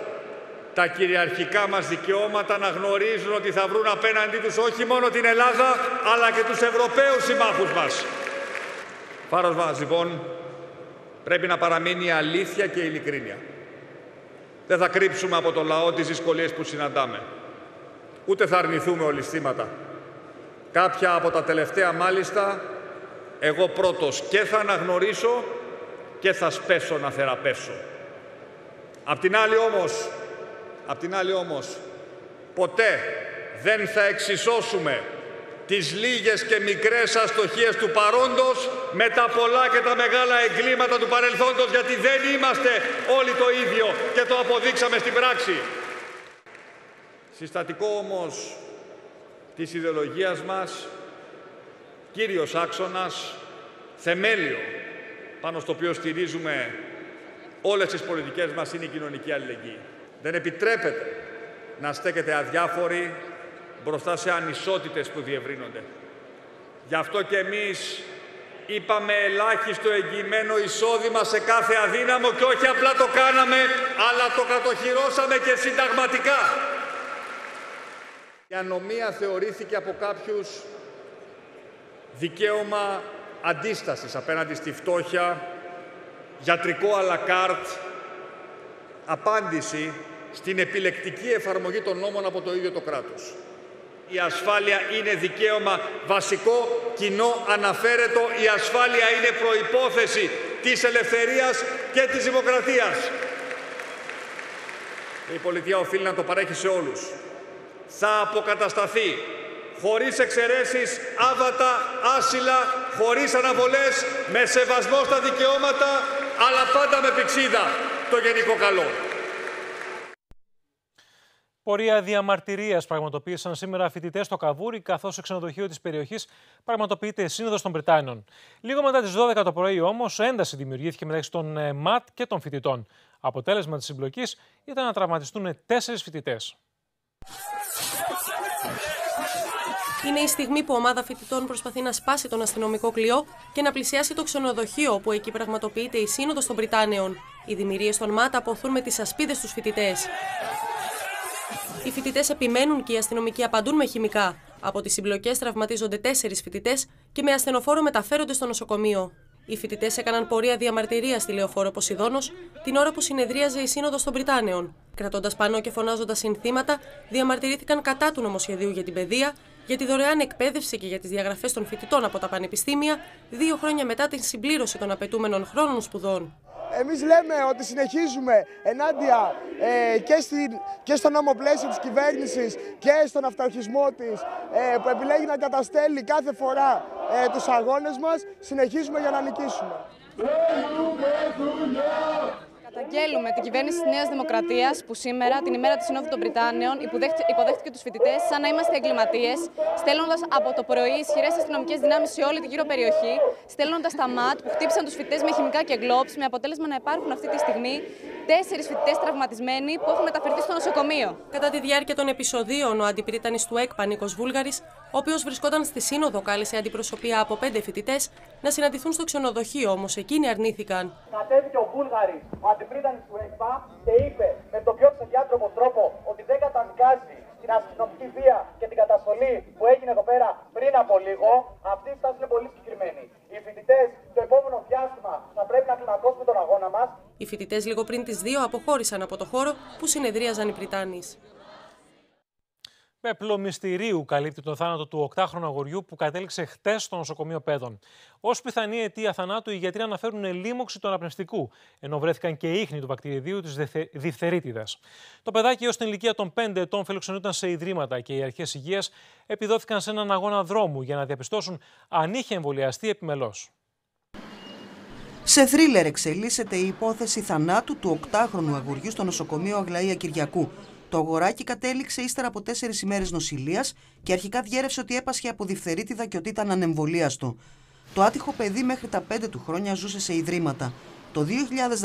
τα κυριαρχικά μας δικαιώματα να γνωρίζουν ότι θα βρουν απέναντί τους όχι μόνο την Ελλάδα αλλά και τους Ευρωπαίους συμμάχους μας. Φάρος μας λοιπόν πρέπει να παραμείνει η αλήθεια και η ειλικρίνεια. Δεν θα κρύψουμε από το λαό τις δυσκολίες που συναντάμε. Ούτε θα αρνηθούμε ολιστήματα. Κάποια από τα τελευταία μάλιστα, εγώ πρώτος και θα αναγνωρίσω και θα σπέσω να θεραπεύσω. Απ' την άλλη όμως, απ' την άλλη όμως, ποτέ δεν θα εξισώσουμε τις λίγες και μικρές αστοχίες του παρόντος με τα πολλά και τα μεγάλα εγκλήματα του παρελθόντος γιατί δεν είμαστε όλοι το ίδιο και το αποδείξαμε στην πράξη. Συστατικό όμως της ιδεολογίας μας, κύριος άξονας, θεμέλιο πάνω στο οποίο στηρίζουμε όλες τις πολιτικές μας είναι η κοινωνική αλληλεγγύη. Δεν επιτρέπεται να στέκεται αδιάφοροι μπροστά σε ανισότητες που διευρύνονται. Γι' αυτό και εμείς είπαμε ελάχιστο εγγυημένο εισόδημα σε κάθε αδύναμο και όχι απλά το κάναμε, αλλά το κατοχυρώσαμε και συνταγματικά. Η ανομία θεωρήθηκε από κάποιους δικαίωμα αντίστασης απέναντι στη φτώχεια, γιατρικό αλακάρτ, απάντηση στην επιλεκτική εφαρμογή των νόμων από το ίδιο το κράτος. Η ασφάλεια είναι δικαίωμα βασικό, κοινό, αναφέρετο. Η ασφάλεια είναι προϋπόθεση της ελευθερίας και της δημοκρατίας. Η πολιτεία οφείλει να το παρέχει σε όλους. Θα αποκατασταθεί χωρίς εξαιρέσεις, άβατα, άσυλα, χωρίς αναβολές, με σεβασμό στα δικαιώματα, αλλά πάντα με πηξίδα το γενικό καλό. Πορεία διαμαρτυρίας πραγματοποίησαν σήμερα φοιτητές στο Καβούρι, καθώς στο ξενοδοχείο της περιοχής πραγματοποιείται σύνοδος των Πριτάνων. Λίγο μετά τις 12 το πρωί όμως, ένταση δημιουργήθηκε μεταξύ των ε, ΜΑΤ και των φοιτητών. Αποτέλεσμα της συμπλοκής ήταν να τραυματιστούν τέσσερις φοιτητές. Είναι η στιγμή που ομάδα φοιτητών προσπαθεί να σπάσει τον αστυνομικό κλειό και να πλησιάσει το ξενοδοχείο όπου εκεί πραγματοποιείται η Σύνοδος των Πριτάνεων. Οι δημιουργίες των ΜΑΤ αποθούν με τις ασπίδες τους φοιτητές. Οι φοιτητές επιμένουν και οι αστυνομικοί απαντούν με χημικά. Από τις συμπλοκές τραυματίζονται τέσσερις φοιτητές και με ασθενοφόρο μεταφέρονται στο νοσοκομείο. Οι φοιτητές έκαναν πορεία διαμαρτυρία στη λεωφόρο Ποσειδόνο την ώρα που συνεδρίαζε η Σύνοδος των Πριτάνεων. Κρατώντας πανό και φωνάζοντας συνθήματα, διαμαρτυρήθηκαν κατά του νομοσχεδίου για την παιδεία, για τη δωρεάν εκπαίδευση και για τις διαγραφές των φοιτητών από τα πανεπιστήμια, δύο χρόνια μετά την συμπλήρωση των απαιτούμενων χρόνων σπουδών. Εμείς λέμε ότι συνεχίζουμε ενάντια ε, και, στην, και στο νόμο πλαίσιο της κυβέρνησης και στον αυταρχισμό της ε, που επιλέγει να καταστέλει κάθε φορά ε, τους αγώνες μας, συνεχίζουμε για να νικήσουμε. Καταγγέλουμε την κυβέρνηση της Νέας Δημοκρατίας που σήμερα, την ημέρα της Συνόδου των Βρυτάνεων, υποδέχτηκε τους φοιτητές σαν να είμαστε εγκληματίες, στέλνοντας από το πρωί ισχυρές αστυνομικές δυνάμεις σε όλη την γύρω περιοχή, στέλνοντας τα ΜΑΤ που χτύπησαν τους φοιτητές με χημικά και γκλόπ, με αποτέλεσμα να υπάρχουν αυτή τη στιγμή τέσσερις φοιτητές τραυματισμένοι που έχουν μεταφερθεί στο νοσοκομείο. Κατά τη διάρκεια των επεισοδίων, ο αντιπρίτανη του ΕΚΠΑ Νίκος Βούλγαρης, ο οποίος βρισκόταν στη Σύνοδο, κάλεσε αντιπροσωπεία από πέντε φοιτητές να συναντηθούν στο ξενοδοχείο, όμως εκείνοι αρνήθηκαν. Κατέβηκε ο Βούλγαρης, ο αντιπρίτανης του ΕΚΠΑ, και είπε με τον πιο ξεδιάτροπο τρόπο ότι δεν καταδικάζει την αστυνομική βία και την καταστολή που έγινε εδώ πέρα πριν από λίγο. Αυτή η στάση είναι πολύ συγκεκριμένη. Οι φοιτητές το επόμενο διάστημα θα πρέπει να κλιμακώσουμε τον αγώνα μας. Οι φοιτητές λίγο πριν τις δύο αποχώρησαν από το χώρο που συνεδρίαζαν οι Πριτάνοι. Πέπλο μυστηρίου καλύπτει τον θάνατο του 8χρονου αγοριού που κατέληξε χτες στο νοσοκομείο Πέδων. Ω πιθανή αιτία θανάτου, οι γιατροί αναφέρουν λίμωξη του αναπνευστικού, ενώ βρέθηκαν και ίχνη του βακτηριδίου της διφθερίτιδας. Το παιδάκι έω την ηλικία των 5 ετών φιλοξενούταν σε ιδρύματα και οι αρχές υγείας επιδόθηκαν σε έναν αγώνα δρόμου για να διαπιστώσουν αν είχε εμβολιαστεί επιμελώς. Σε θρίλερ εξελίσσεται η υπόθεση θανάτου του 8χρονου αγοριού στο νοσοκομείο Αγλαία Κυριακού. Το αγοράκι κατέληξε ύστερα από τέσσερις ημέρες νοσηλείας και αρχικά διέρευσε ότι έπασχε από διφθερίτιδα και ότι ήταν ανεμβολίαστο. Το άτυχο παιδί μέχρι τα 5 του χρόνια ζούσε σε ιδρύματα. Το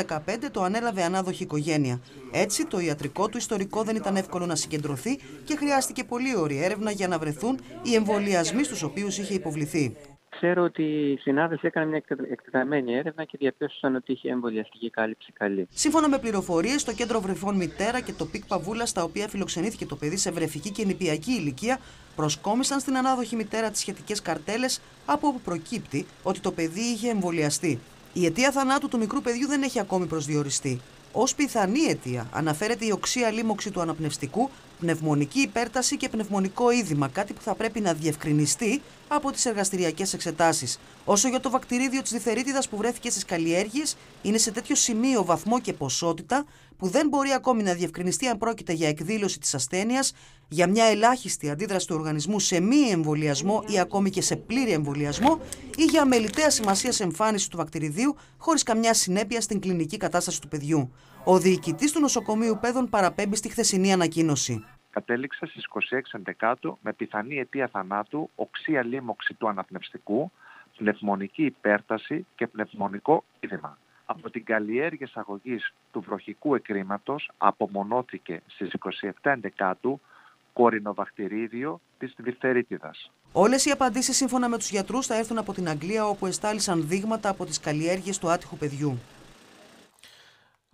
2015 το ανέλαβε ανάδοχη οικογένεια. Έτσι, το ιατρικό του ιστορικό δεν ήταν εύκολο να συγκεντρωθεί και χρειάστηκε πολύ ωρή έρευνα για να βρεθούν οι εμβολιασμοί στους οποίους είχε υποβληθεί. Ξέρω ότι οι συνάδελφοι έκαναν μια εκτεταμένη έρευνα και διαπίστωσαν ότι είχε εμβολιαστική κάλυψη καλή. Σύμφωνα με πληροφορίες, το κέντρο βρεφών Μητέρα και το ΠΙΚ Παβούλας, στα οποία φιλοξενήθηκε το παιδί σε βρεφική και νηπιακή ηλικία, προσκόμισαν στην ανάδοχη μητέρα τις σχετικές καρτέλες, από όπου προκύπτει ότι το παιδί είχε εμβολιαστεί. Η αιτία θανάτου του μικρού παιδιού δεν έχει ακόμη προσδιοριστεί. Ω πιθανή αιτία αναφέρεται η οξία λίμωξη του αναπνευστικού, πνευμονική υπέρταση και πνευμονικό είδημα, κάτι που θα πρέπει να διευκρινιστεί από τις εργαστηριακές εξετάσεις. Όσο για το βακτηρίδιο της διθερίτιδα που βρέθηκε στις καλλιέργειες, είναι σε τέτοιο σημείο, βαθμό και ποσότητα που δεν μπορεί ακόμη να διευκρινιστεί αν πρόκειται για εκδήλωση της ασθένειας, για μια ελάχιστη αντίδραση του οργανισμού σε μη εμβολιασμό ή ακόμη και σε πλήρη εμβολιασμό ή για αμεληταία σημασία εμφάνιση του βακτηριδίου χωρίς καμιά συνέπεια στην κλινική κατάσταση του παιδιού. Ο διοικητής του νοσοκομείου Πέδων παραπέμπει στη χθεσινή ανακοίνωση. Κατέληξε στις 26 Εντεκάτου με πιθανή αιτία θανάτου οξία λίμωξη του αναπνευστικού, πνευμονική υπέρταση και πνευμονικό είδημα. Από την καλλιέργεια εισαγωγής του βροχικού εκρήματος απομονώθηκε στις 27 Εντεκάτου κορινοβακτηρίδιο της διφθερίτιδας. Όλες οι απαντήσεις σύμφωνα με τους γιατρούς θα έρθουν από την Αγγλία όπου εστάλησαν δείγματα από τις καλλιέργειες του άτυχου παιδιού.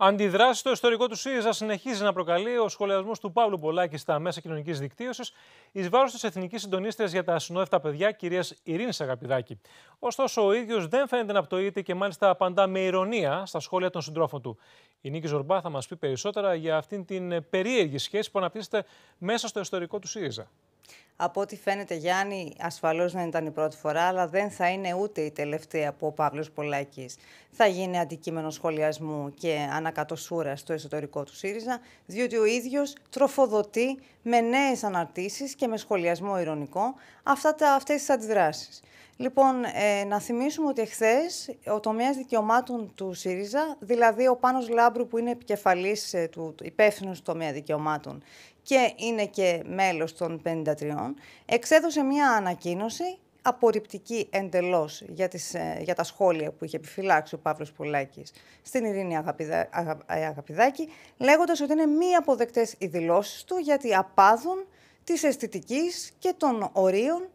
Αντιδράσεις στο ιστορικό του ΣΥΡΙΖΑ συνεχίζει να προκαλεί ο σχολιασμός του Παύλου Πολάκη στα μέσα κοινωνικής δικτύωσης εις βάρος της Εθνικής Συντονίστριας για τα Ασυνόδευτα Παιδιά, κυρίας Ειρήνης Αγαπηδάκη. Ωστόσο, ο ίδιος δεν φαίνεται να πτωείται και μάλιστα απαντά με ηρωνία στα σχόλια των συντρόφων του. Η Νίκη Ζορμπά θα μας πει περισσότερα για αυτήν την περίεργη σχέση που αναπτύσσεται μέσα στο ιστορικό του ΣΥΡΙΖΑ. Από ό,τι φαίνεται, Γιάννη, ασφαλώς δεν ήταν η πρώτη φορά, αλλά δεν θα είναι ούτε η τελευταία που ο Παύλος Πολάκης θα γίνει αντικείμενο σχολιασμού και ανακατοσούρα στο εσωτερικό του ΣΥΡΙΖΑ, διότι ο ίδιος τροφοδοτεί με νέες αναρτήσεις και με σχολιασμό ηρωνικό αυτές τις αντιδράσεις. Λοιπόν, ε, να θυμίσουμε ότι εχθές ο τομέας δικαιωμάτων του ΣΥΡΙΖΑ, δηλαδή ο Πάνος Λάμπρου που είναι επικεφαλής ε, του υπεύθυνου τομέα δικαιωμάτων και είναι και μέλος των 53, εξέδωσε μια ανακοίνωση απορριπτική εντελώς για, τις, ε, για τα σχόλια που είχε επιφυλάξει ο Παύλος Πολάκης στην Ειρήνη Αγαπηδά, Αγαπηδάκη, λέγοντας ότι είναι μη αποδεκτές οι δηλώσεις του γιατί απάδουν της αισθητικής και των ορίων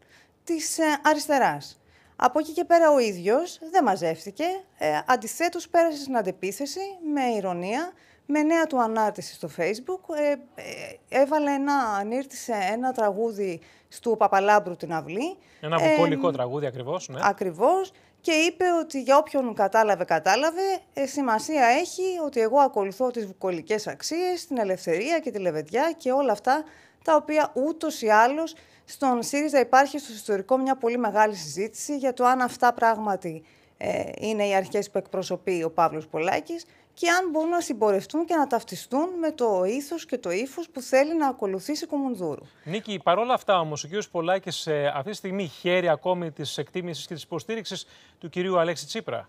της ε, αριστεράς. Από εκεί και πέρα ο ίδιος δεν μαζεύτηκε, ε, αντιθέτως πέρασε στην αντεπίθεση με ηρωνία, με νέα του ανάρτηση στο facebook, ε, ε, έβαλε ένα, ανήρτησε ένα τραγούδι του Παπαλάμπρου την αυλή. Ένα βουκολικό τραγούδι ακριβώς, ναι. Ακριβώς και είπε ότι για όποιον κατάλαβε, κατάλαβε, ε, σημασία έχει ότι εγώ ακολουθώ τις βουκολικές αξίες, την ελευθερία και τη λεβεδιά και όλα αυτά τα οποία ούτως ή άλλως στον ΣΥΡΙΖΑ υπάρχει στο ιστορικό μια πολύ μεγάλη συζήτηση για το αν αυτά πράγματι ε, είναι οι αρχές που εκπροσωπεί ο Παύλος Πολάκης και αν μπορούν να συμπορευτούν και να ταυτιστούν με το ήθος και το ύφος που θέλει να ακολουθήσει Κομμουνδούρου. Νίκη, παρόλα αυτά όμως, ο κ. Πολάκης ε, αυτή τη στιγμή χαίρει ακόμη της εκτίμησης και της υποστήριξης του κυρίου Αλέξη Τσίπρα.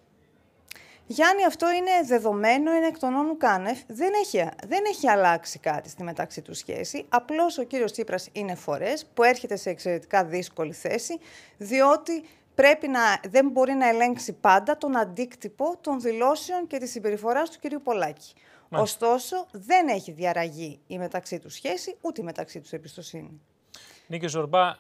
Γιάννη, αυτό είναι δεδομένο, είναι εκ των όνου κάνευ. Δεν έχει, δεν έχει αλλάξει κάτι στη μεταξύ του σχέση. Απλώς ο κύριος Τσίπρας είναι φορές που έρχεται σε εξαιρετικά δύσκολη θέση, διότι πρέπει να, δεν μπορεί να ελέγξει πάντα τον αντίκτυπο των δηλώσεων και της συμπεριφοράς του κυρίου Πολάκη. Ωστόσο, δεν έχει διαραγεί η μεταξύ τους σχέση, ούτε η μεταξύ τους εμπιστοσύνη. Νίκη Ζορμπά,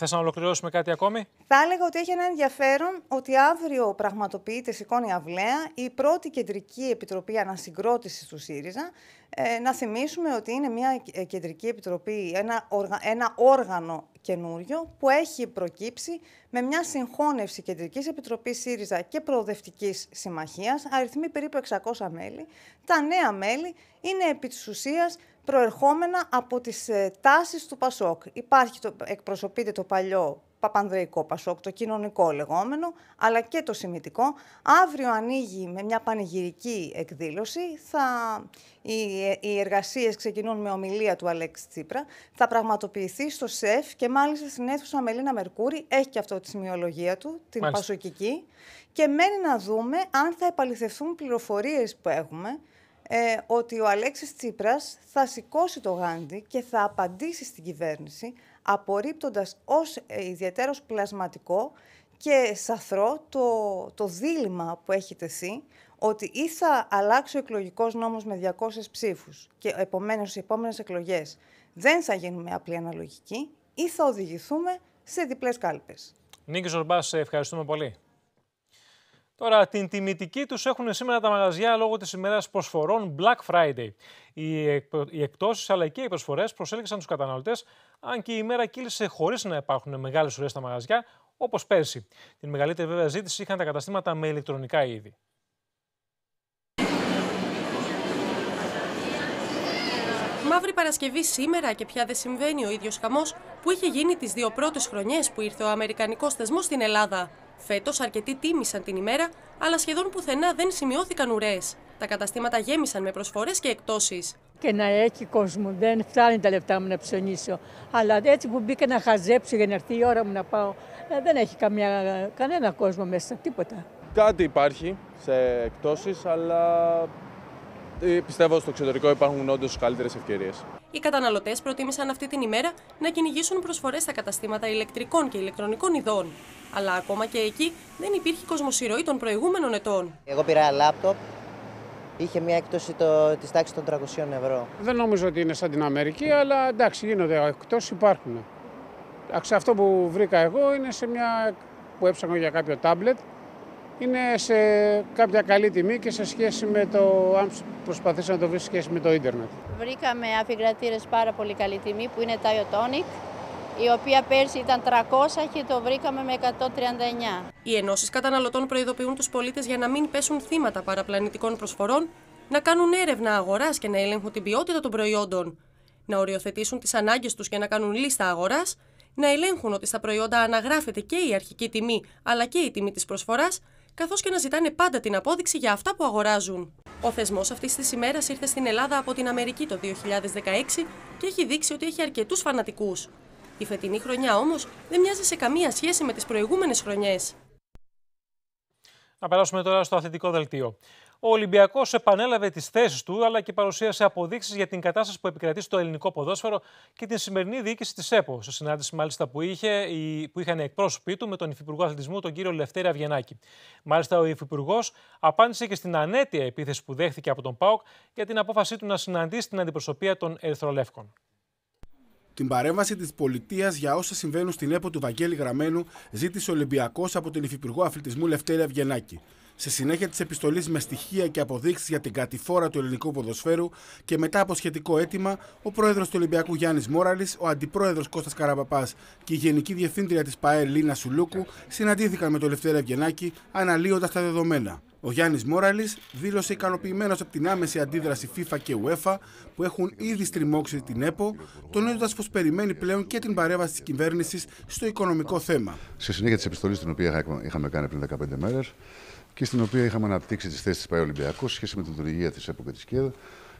Θες να ολοκληρώσουμε κάτι ακόμη; Θα έλεγα ότι έχει ένα ενδιαφέρον ότι αύριο πραγματοποιείται σηκώνει αυλαία η πρώτη κεντρική επιτροπή ανασυγκρότησης του ΣΥΡΙΖΑ. Ε, να θυμίσουμε ότι είναι μια κεντρική επιτροπή, ένα, ένα όργανο καινούριο που έχει προκύψει με μια συγχώνευση Κεντρικής Επιτροπής ΣΥΡΙΖΑ και Προοδευτικής Συμμαχίας, αριθμοί περίπου 600 μέλη. Τα νέα μέλη είναι επί της ουσίας προερχόμενα από τις ε, τάσεις του Πασόκ. Υπάρχει, το, εκπροσωπείται το παλιό Παπανδρεϊκό Πασόκ, το κοινωνικό λεγόμενο, αλλά και το σημητικό. Αύριο ανοίγει με μια πανηγυρική εκδήλωση. Θα, οι, οι εργασίες ξεκινούν με ομιλία του Αλέξη Τσίπρα. Θα πραγματοποιηθεί στο ΣΕΦ και μάλιστα στην αίθουσα Μελίνα Μερκούρη. Έχει και αυτό τη σημειολογία του, την μάλιστα. πασοκική. Και μένει να δούμε αν θα επαληθευτούν πληροφορίες που έχουμε ε, ότι ο Αλέξης Τσίπρας θα σηκώσει το γάντι και θα απαντήσει στην κυβέρνηση απορρίπτοντας ως ε, ιδιαίτερος πλασματικό και σαθρό το, το δίλημα που έχει τεθεί ότι ή θα αλλάξει ο εκλογικός νόμος με 200 ψήφους και επομένως οι επόμενες εκλογές δεν θα γίνουν με απλή αναλογική ή θα οδηγηθούμε σε διπλές κάλπες. Νίκη Ζορμπάς, σε ευχαριστούμε πολύ. Τώρα, την τιμητική τους έχουν σήμερα τα μαγαζιά λόγω της ημέρας προσφορών Black Friday. Οι, οι εκτόσεις αλλά και οι προσφορές προσέλκυσαν τους καταναλωτές, αν και η ημέρα κύλησε χωρίς να υπάρχουν μεγάλες ουρές στα μαγαζιά, όπως πέρσι. Την μεγαλύτερη βέβαια ζήτηση είχαν τα καταστήματα με ηλεκτρονικά είδη. Μαύρη Παρασκευή σήμερα και πια δεν συμβαίνει ο ίδιος χαμός που είχε γίνει τις δύο πρώτες χρονιές που ήρθε ο Αμερικανικός θεσμός στην Ελλάδα. Φέτος αρκετοί τίμησαν την ημέρα, αλλά σχεδόν πουθενά δεν σημειώθηκαν ουρές. Τα καταστήματα γέμισαν με προσφορές και εκτόσει. Και να έχει κόσμο. Δεν φτάνει τα λεφτά μου να ψωνίσω. Αλλά έτσι που μπήκα να χαζέψω για να έρθει η ώρα μου να πάω, ε, δεν έχει καμία, κανένα κόσμο μέσα, τίποτα. Κάτι υπάρχει σε εκτόσει, αλλά ε, πιστεύω στο εξωτερικό υπάρχουν όντως καλύτερες ευκαιρίες. Οι καταναλωτές προτίμησαν αυτή την ημέρα να κυνηγήσουν προσφορές στα καταστήματα ηλεκτρικών και ηλεκτρονικών ειδών. Αλλά ακόμα και εκεί δεν υπήρχε κοσμοσυρωή των προηγούμενων ετών. Εγώ πήρα λάπτοπ. Είχε μια έκπτωση το, της τάξης των 300 ευρώ. Δεν νομίζω ότι είναι σαν την Αμερική, αλλά εντάξει γίνονται εκτός υπάρχουν. Αυτό που βρήκα εγώ είναι σε μια που έψαχνα για κάποιο τάμπλετ είναι σε κάποια καλή τιμή και σε σχέση με το, αν προσπαθήσει να το βρεις σε σχέση με το ίντερνετ. Βρήκαμε αφιγρατήρες πάρα πολύ καλή τιμή που είναι Tonic, η οποία πέρσι ήταν 300 και το βρήκαμε με 139. Οι ενώσεις καταναλωτών προειδοποιούν τους πολίτες για να μην πέσουν θύματα παραπλανητικών προσφορών, να κάνουν έρευνα αγοράς και να ελέγχουν την ποιότητα των προϊόντων, να οριοθετήσουν τις ανάγκες τους και να κάνουν λίστα αγοράς, να ελέγχουν ότι στα προϊόντα αναγράφεται και η αρχική τιμή αλλά και η τιμή της προσφοράς, καθώς και να ζητάνε πάντα την απόδειξη για αυτά που αγοράζουν. Ο θεσμός αυτής της ημέρας ήρθε στην Ελλάδα από την Αμερική το 2016 και έχει δείξει ότι έχει αρκετούς φανατικούς. Η φετινή χρονιά όμως δεν μοιάζει σε καμία σχέση με τις προηγούμενες χρονιές. Να περάσουμε τώρα στο αθλητικό δελτίο. Ο Ολυμπιακός επανέλαβε τις θέσεις του, αλλά και παρουσίασε αποδείξεις για την κατάσταση που επικρατεί στο ελληνικό ποδόσφαιρο και την σημερινή διοίκηση της ΕΠΟ. Σε συνάντηση, μάλιστα, που, είχε, που είχαν εκπρόσωποι του με τον Υφυπουργό Αθλητισμού, τον κύριο Λευτέρη Αβγενάκη. Μάλιστα, ο Υφυπουργός απάντησε και στην ανέτεια επίθεση που δέχθηκε από τον ΠΑΟΚ για την απόφασή του να συναντήσει την αντιπροσωπεία των Ερυθρολεύκων. Την παρέμβαση της πολιτείας για όσα συμβαίνουν στην ΕΠΟ του Βαγγέλη Γραμμένου ζήτησε ο Ολυμπιακός από τον Υφυπουργό Αθλητισμού Λευτέρη Αυγενάκη. Σε συνέχεια της επιστολής με στοιχεία και αποδείξεις για την κατηφόρα του ελληνικού ποδοσφαίρου και μετά από σχετικό αίτημα, ο πρόεδρος του Ολυμπιακού Γιάννης Μόραλης, ο αντιπρόεδρος Κώστας Καραπαπά και η γενική διευθύντρια της ΠαΕ Λίνα Σουλούκου συναντήθηκαν με τον Λευτέρη Αυγενάκη αναλύοντας τα δεδομένα. Ο Γιάννης Μόραλης δήλωσε ικανοποιημένος από την άμεση αντίδραση FIFA και UEFA που έχουν ήδη στριμώξει την ΕΠΟ, τονίζοντας πως περιμένει πλέον και την παρέμβαση της κυβέρνησης στο οικονομικό θέμα. Σε συνέχεια της επιστολής την οποία είχαμε κάνει πριν 15 μέρες και στην οποία είχαμε αναπτύξει τις θέσεις της ΠαΕ Ολυμπιακό σε σχέση με τη λειτουργία της ΕΠΟ και της ΚΕΔ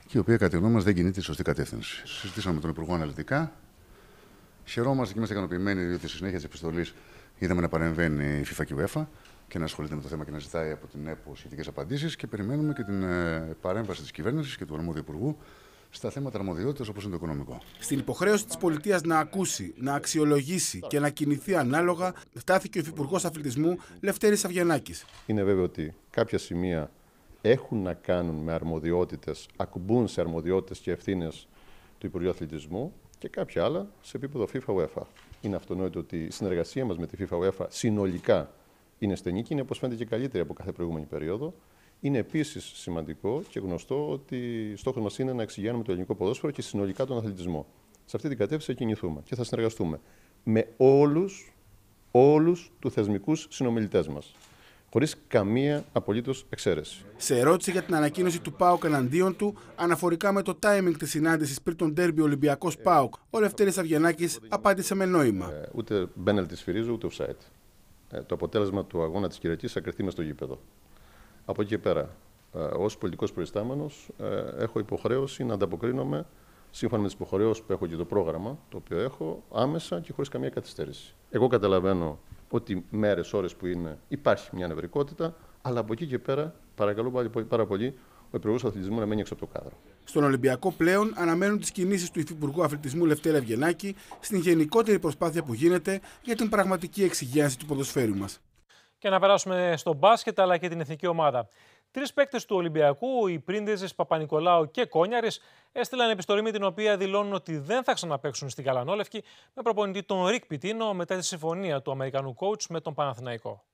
και η οποία κατά τη γνώμη μας δεν κινείται τη σωστή κατεύθυνση. Συζητήσαμε με τον Υπουργό αναλυτικά. Χαιρόμαστε και είμαστε ικανοποιημένοι διότι στη συνέχεια της επιστολής είδαμε να παρεμβαίνει η FIFA και η UEFA και να ασχολείται με το θέμα και να ζητάει από την ΕΠΟ σχετικές απαντήσεις και περιμένουμε και την ε, παρέμβαση της κυβέρνησης και του αρμόδιου υπουργού στα θέματα αρμοδιότητας όπως είναι το οικονομικό. Στην υποχρέωση της πολιτείας να ακούσει, να αξιολογήσει και να κινηθεί ανάλογα, στάθηκε ο Υφυπουργός Αθλητισμού Λευτέρης Αυγενάκη. Είναι βέβαιο ότι κάποια σημεία έχουν να κάνουν με αρμοδιότητες, ακουμπούν σε αρμοδιότητες και ευθύνες του Υπουργείου Αθλητισμού και κάποια άλλα σε επίπεδο FIFA-UEFA. Είναι αυτονόητο ότι η συνεργασία μας με τη FIFA-UEFA συνολικά είναι στενή και είναι, όπως φαίνεται, και καλύτερη από κάθε προηγούμενη περίοδο. Είναι επίσης σημαντικό και γνωστό ότι στόχος μας είναι να εξηγιάνουμε το ελληνικό ποδόσφαιρο και συνολικά τον αθλητισμό. Σε αυτή την κατεύθυνση θα κινηθούμε και θα συνεργαστούμε με όλους όλους τους θεσμικούς συνομιλητές μας. Χωρίς καμία απολύτως εξαίρεση. Σε ερώτηση για την ανακοίνωση του ΠΑΟΚ εναντίον του, αναφορικά με το timing της συνάντησης πριν τον τέρμπι Ολυμπιακός ΠΑΟΚ, ο Λευτέρης Αυγενάκης απάντησε με νόημα. Ε, ούτε μπέναλτι σφυρίζω, ούτε offside. Ε, το αποτέλεσμα του αγώνα της Κυριακής θα κρυφτεί μες στο γήπεδο. Από εκεί και πέρα, ε, ως πολιτικός προϊστάμενος, ε, έχω υποχρέωση να ανταποκρίνομαι σύμφωνα με τις υποχρεώσεις που έχω και το πρόγραμμα το οποίο έχω, άμεσα και χωρίς καμία καθυστέρηση. Εγώ καταλαβαίνω ότι μέρες, ώρες που είναι, υπάρχει μια νευρικότητα, αλλά από εκεί και πέρα, παρακαλώ πάρα πολύ, ο Υπουργός Αθλητισμού να μένει έξω από το κάδρο. Στον Ολυμπιακό πλέον αναμένουν τις κινήσεις του Υφυπουργού Αθλητισμού Λευτέρη Αυγενάκη στην γενικότερη προσπάθεια που γίνεται για την πραγματική εξυγίανση του ποδοσφαίρου μας. Και να περάσουμε στο μπάσκετ αλλά και την εθνική ομάδα. Τρεις παίκτες του Ολυμπιακού, οι Πρίντεζης, Παπανικολάου και Κόνιαρης, έστειλαν επιστολή με την οποία δηλώνουν ότι δεν θα ξαναπαίξουν στη γαλανόλευκη με προπονητή τον Ρικ Πιτίνο μετά τη συμφωνία του Αμερικανού coach με τον Παναθηναϊκό.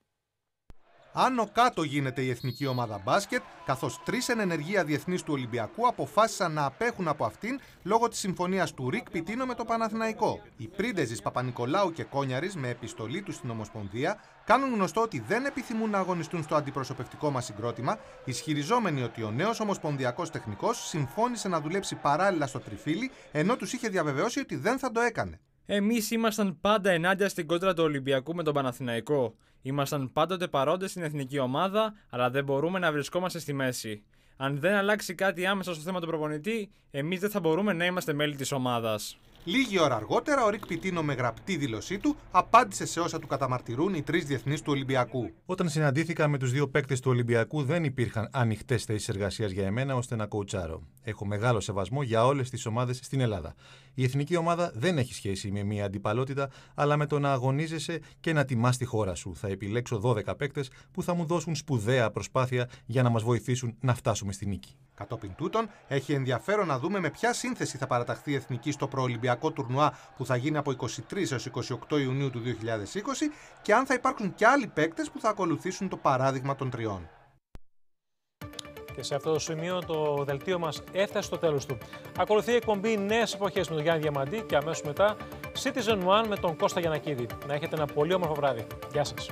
Άνω κάτω γίνεται η εθνική ομάδα μπάσκετ, καθώς τρεις εν ενεργεία διεθνείς του Ολυμπιακού αποφάσισαν να απέχουν από αυτήν λόγω της συμφωνίας του Ρικ Πιτίνο με τον Παναθηναϊκό. Οι Πρίντεζης, Παπανικολάου και Κόνιαρης, με επιστολή τους στην Ομοσπονδία, κάνουν γνωστό ότι δεν επιθυμούν να αγωνιστούν στο αντιπροσωπευτικό μας συγκρότημα, ισχυριζόμενοι ότι ο νέος Ομοσπονδιακός Τεχνικός συμφώνησε να δουλέψει παράλληλα στο τριφύλι, ενώ τους είχε διαβεβαιώσει ότι δεν θα το έκανε. Εμείς ήμασταν πάντα ενάντια στην κόντρα του Ολυμπιακού με τον Παναθηναϊκό. Ήμασταν πάντοτε παρόντες στην εθνική ομάδα, αλλά δεν μπορούμε να βρισκόμαστε στη μέση. Αν δεν αλλάξει κάτι άμεσα στο θέμα του προπονητή, εμείς δεν θα μπορούμε να είμαστε μέλη της ομάδας. Λίγη ώρα αργότερα, ο Ρικ Πιτίνο με γραπτή δήλωσή του απάντησε σε όσα του καταμαρτυρούν οι τρεις διεθνείς του Ολυμπιακού. Όταν συναντήθηκα με τους δύο παίκτες του Ολυμπιακού, δεν υπήρχαν ανοιχτές θέσεις εργασίας για εμένα ώστε να κοουτσάρω. Έχω μεγάλο σεβασμό για όλες τις ομάδες στην Ελλάδα. Η εθνική ομάδα δεν έχει σχέση με μια αντιπαλότητα, αλλά με το να αγωνίζεσαι και να τιμάς τη χώρα σου. Θα επιλέξω 12 παίκτες που θα μου δώσουν σπουδαία προσπάθεια για να μας βοηθήσουν να φτάσουμε στη νίκη. Κατόπιν τούτων, έχει ενδιαφέρον να δούμε με ποια σύνθεση θα παραταχθεί η Εθνική στο προολυμπιακό τουρνουά που θα γίνει από 23 έως 28 Ιουνίου του 2020 και αν θα υπάρξουν και άλλοι παίκτες που θα ακολουθήσουν το παράδειγμα των τριών. Και σε αυτό το σημείο το δελτίο μας έφτασε στο τέλος του. Ακολουθεί η εκπομπή Νέες Εποχές με τον Γιάννη Διαμαντή και αμέσως μετά Citizen One με τον Κώστα Γιανακίδη. Να έχετε ένα πολύ όμορφο βράδυ. Γεια σας.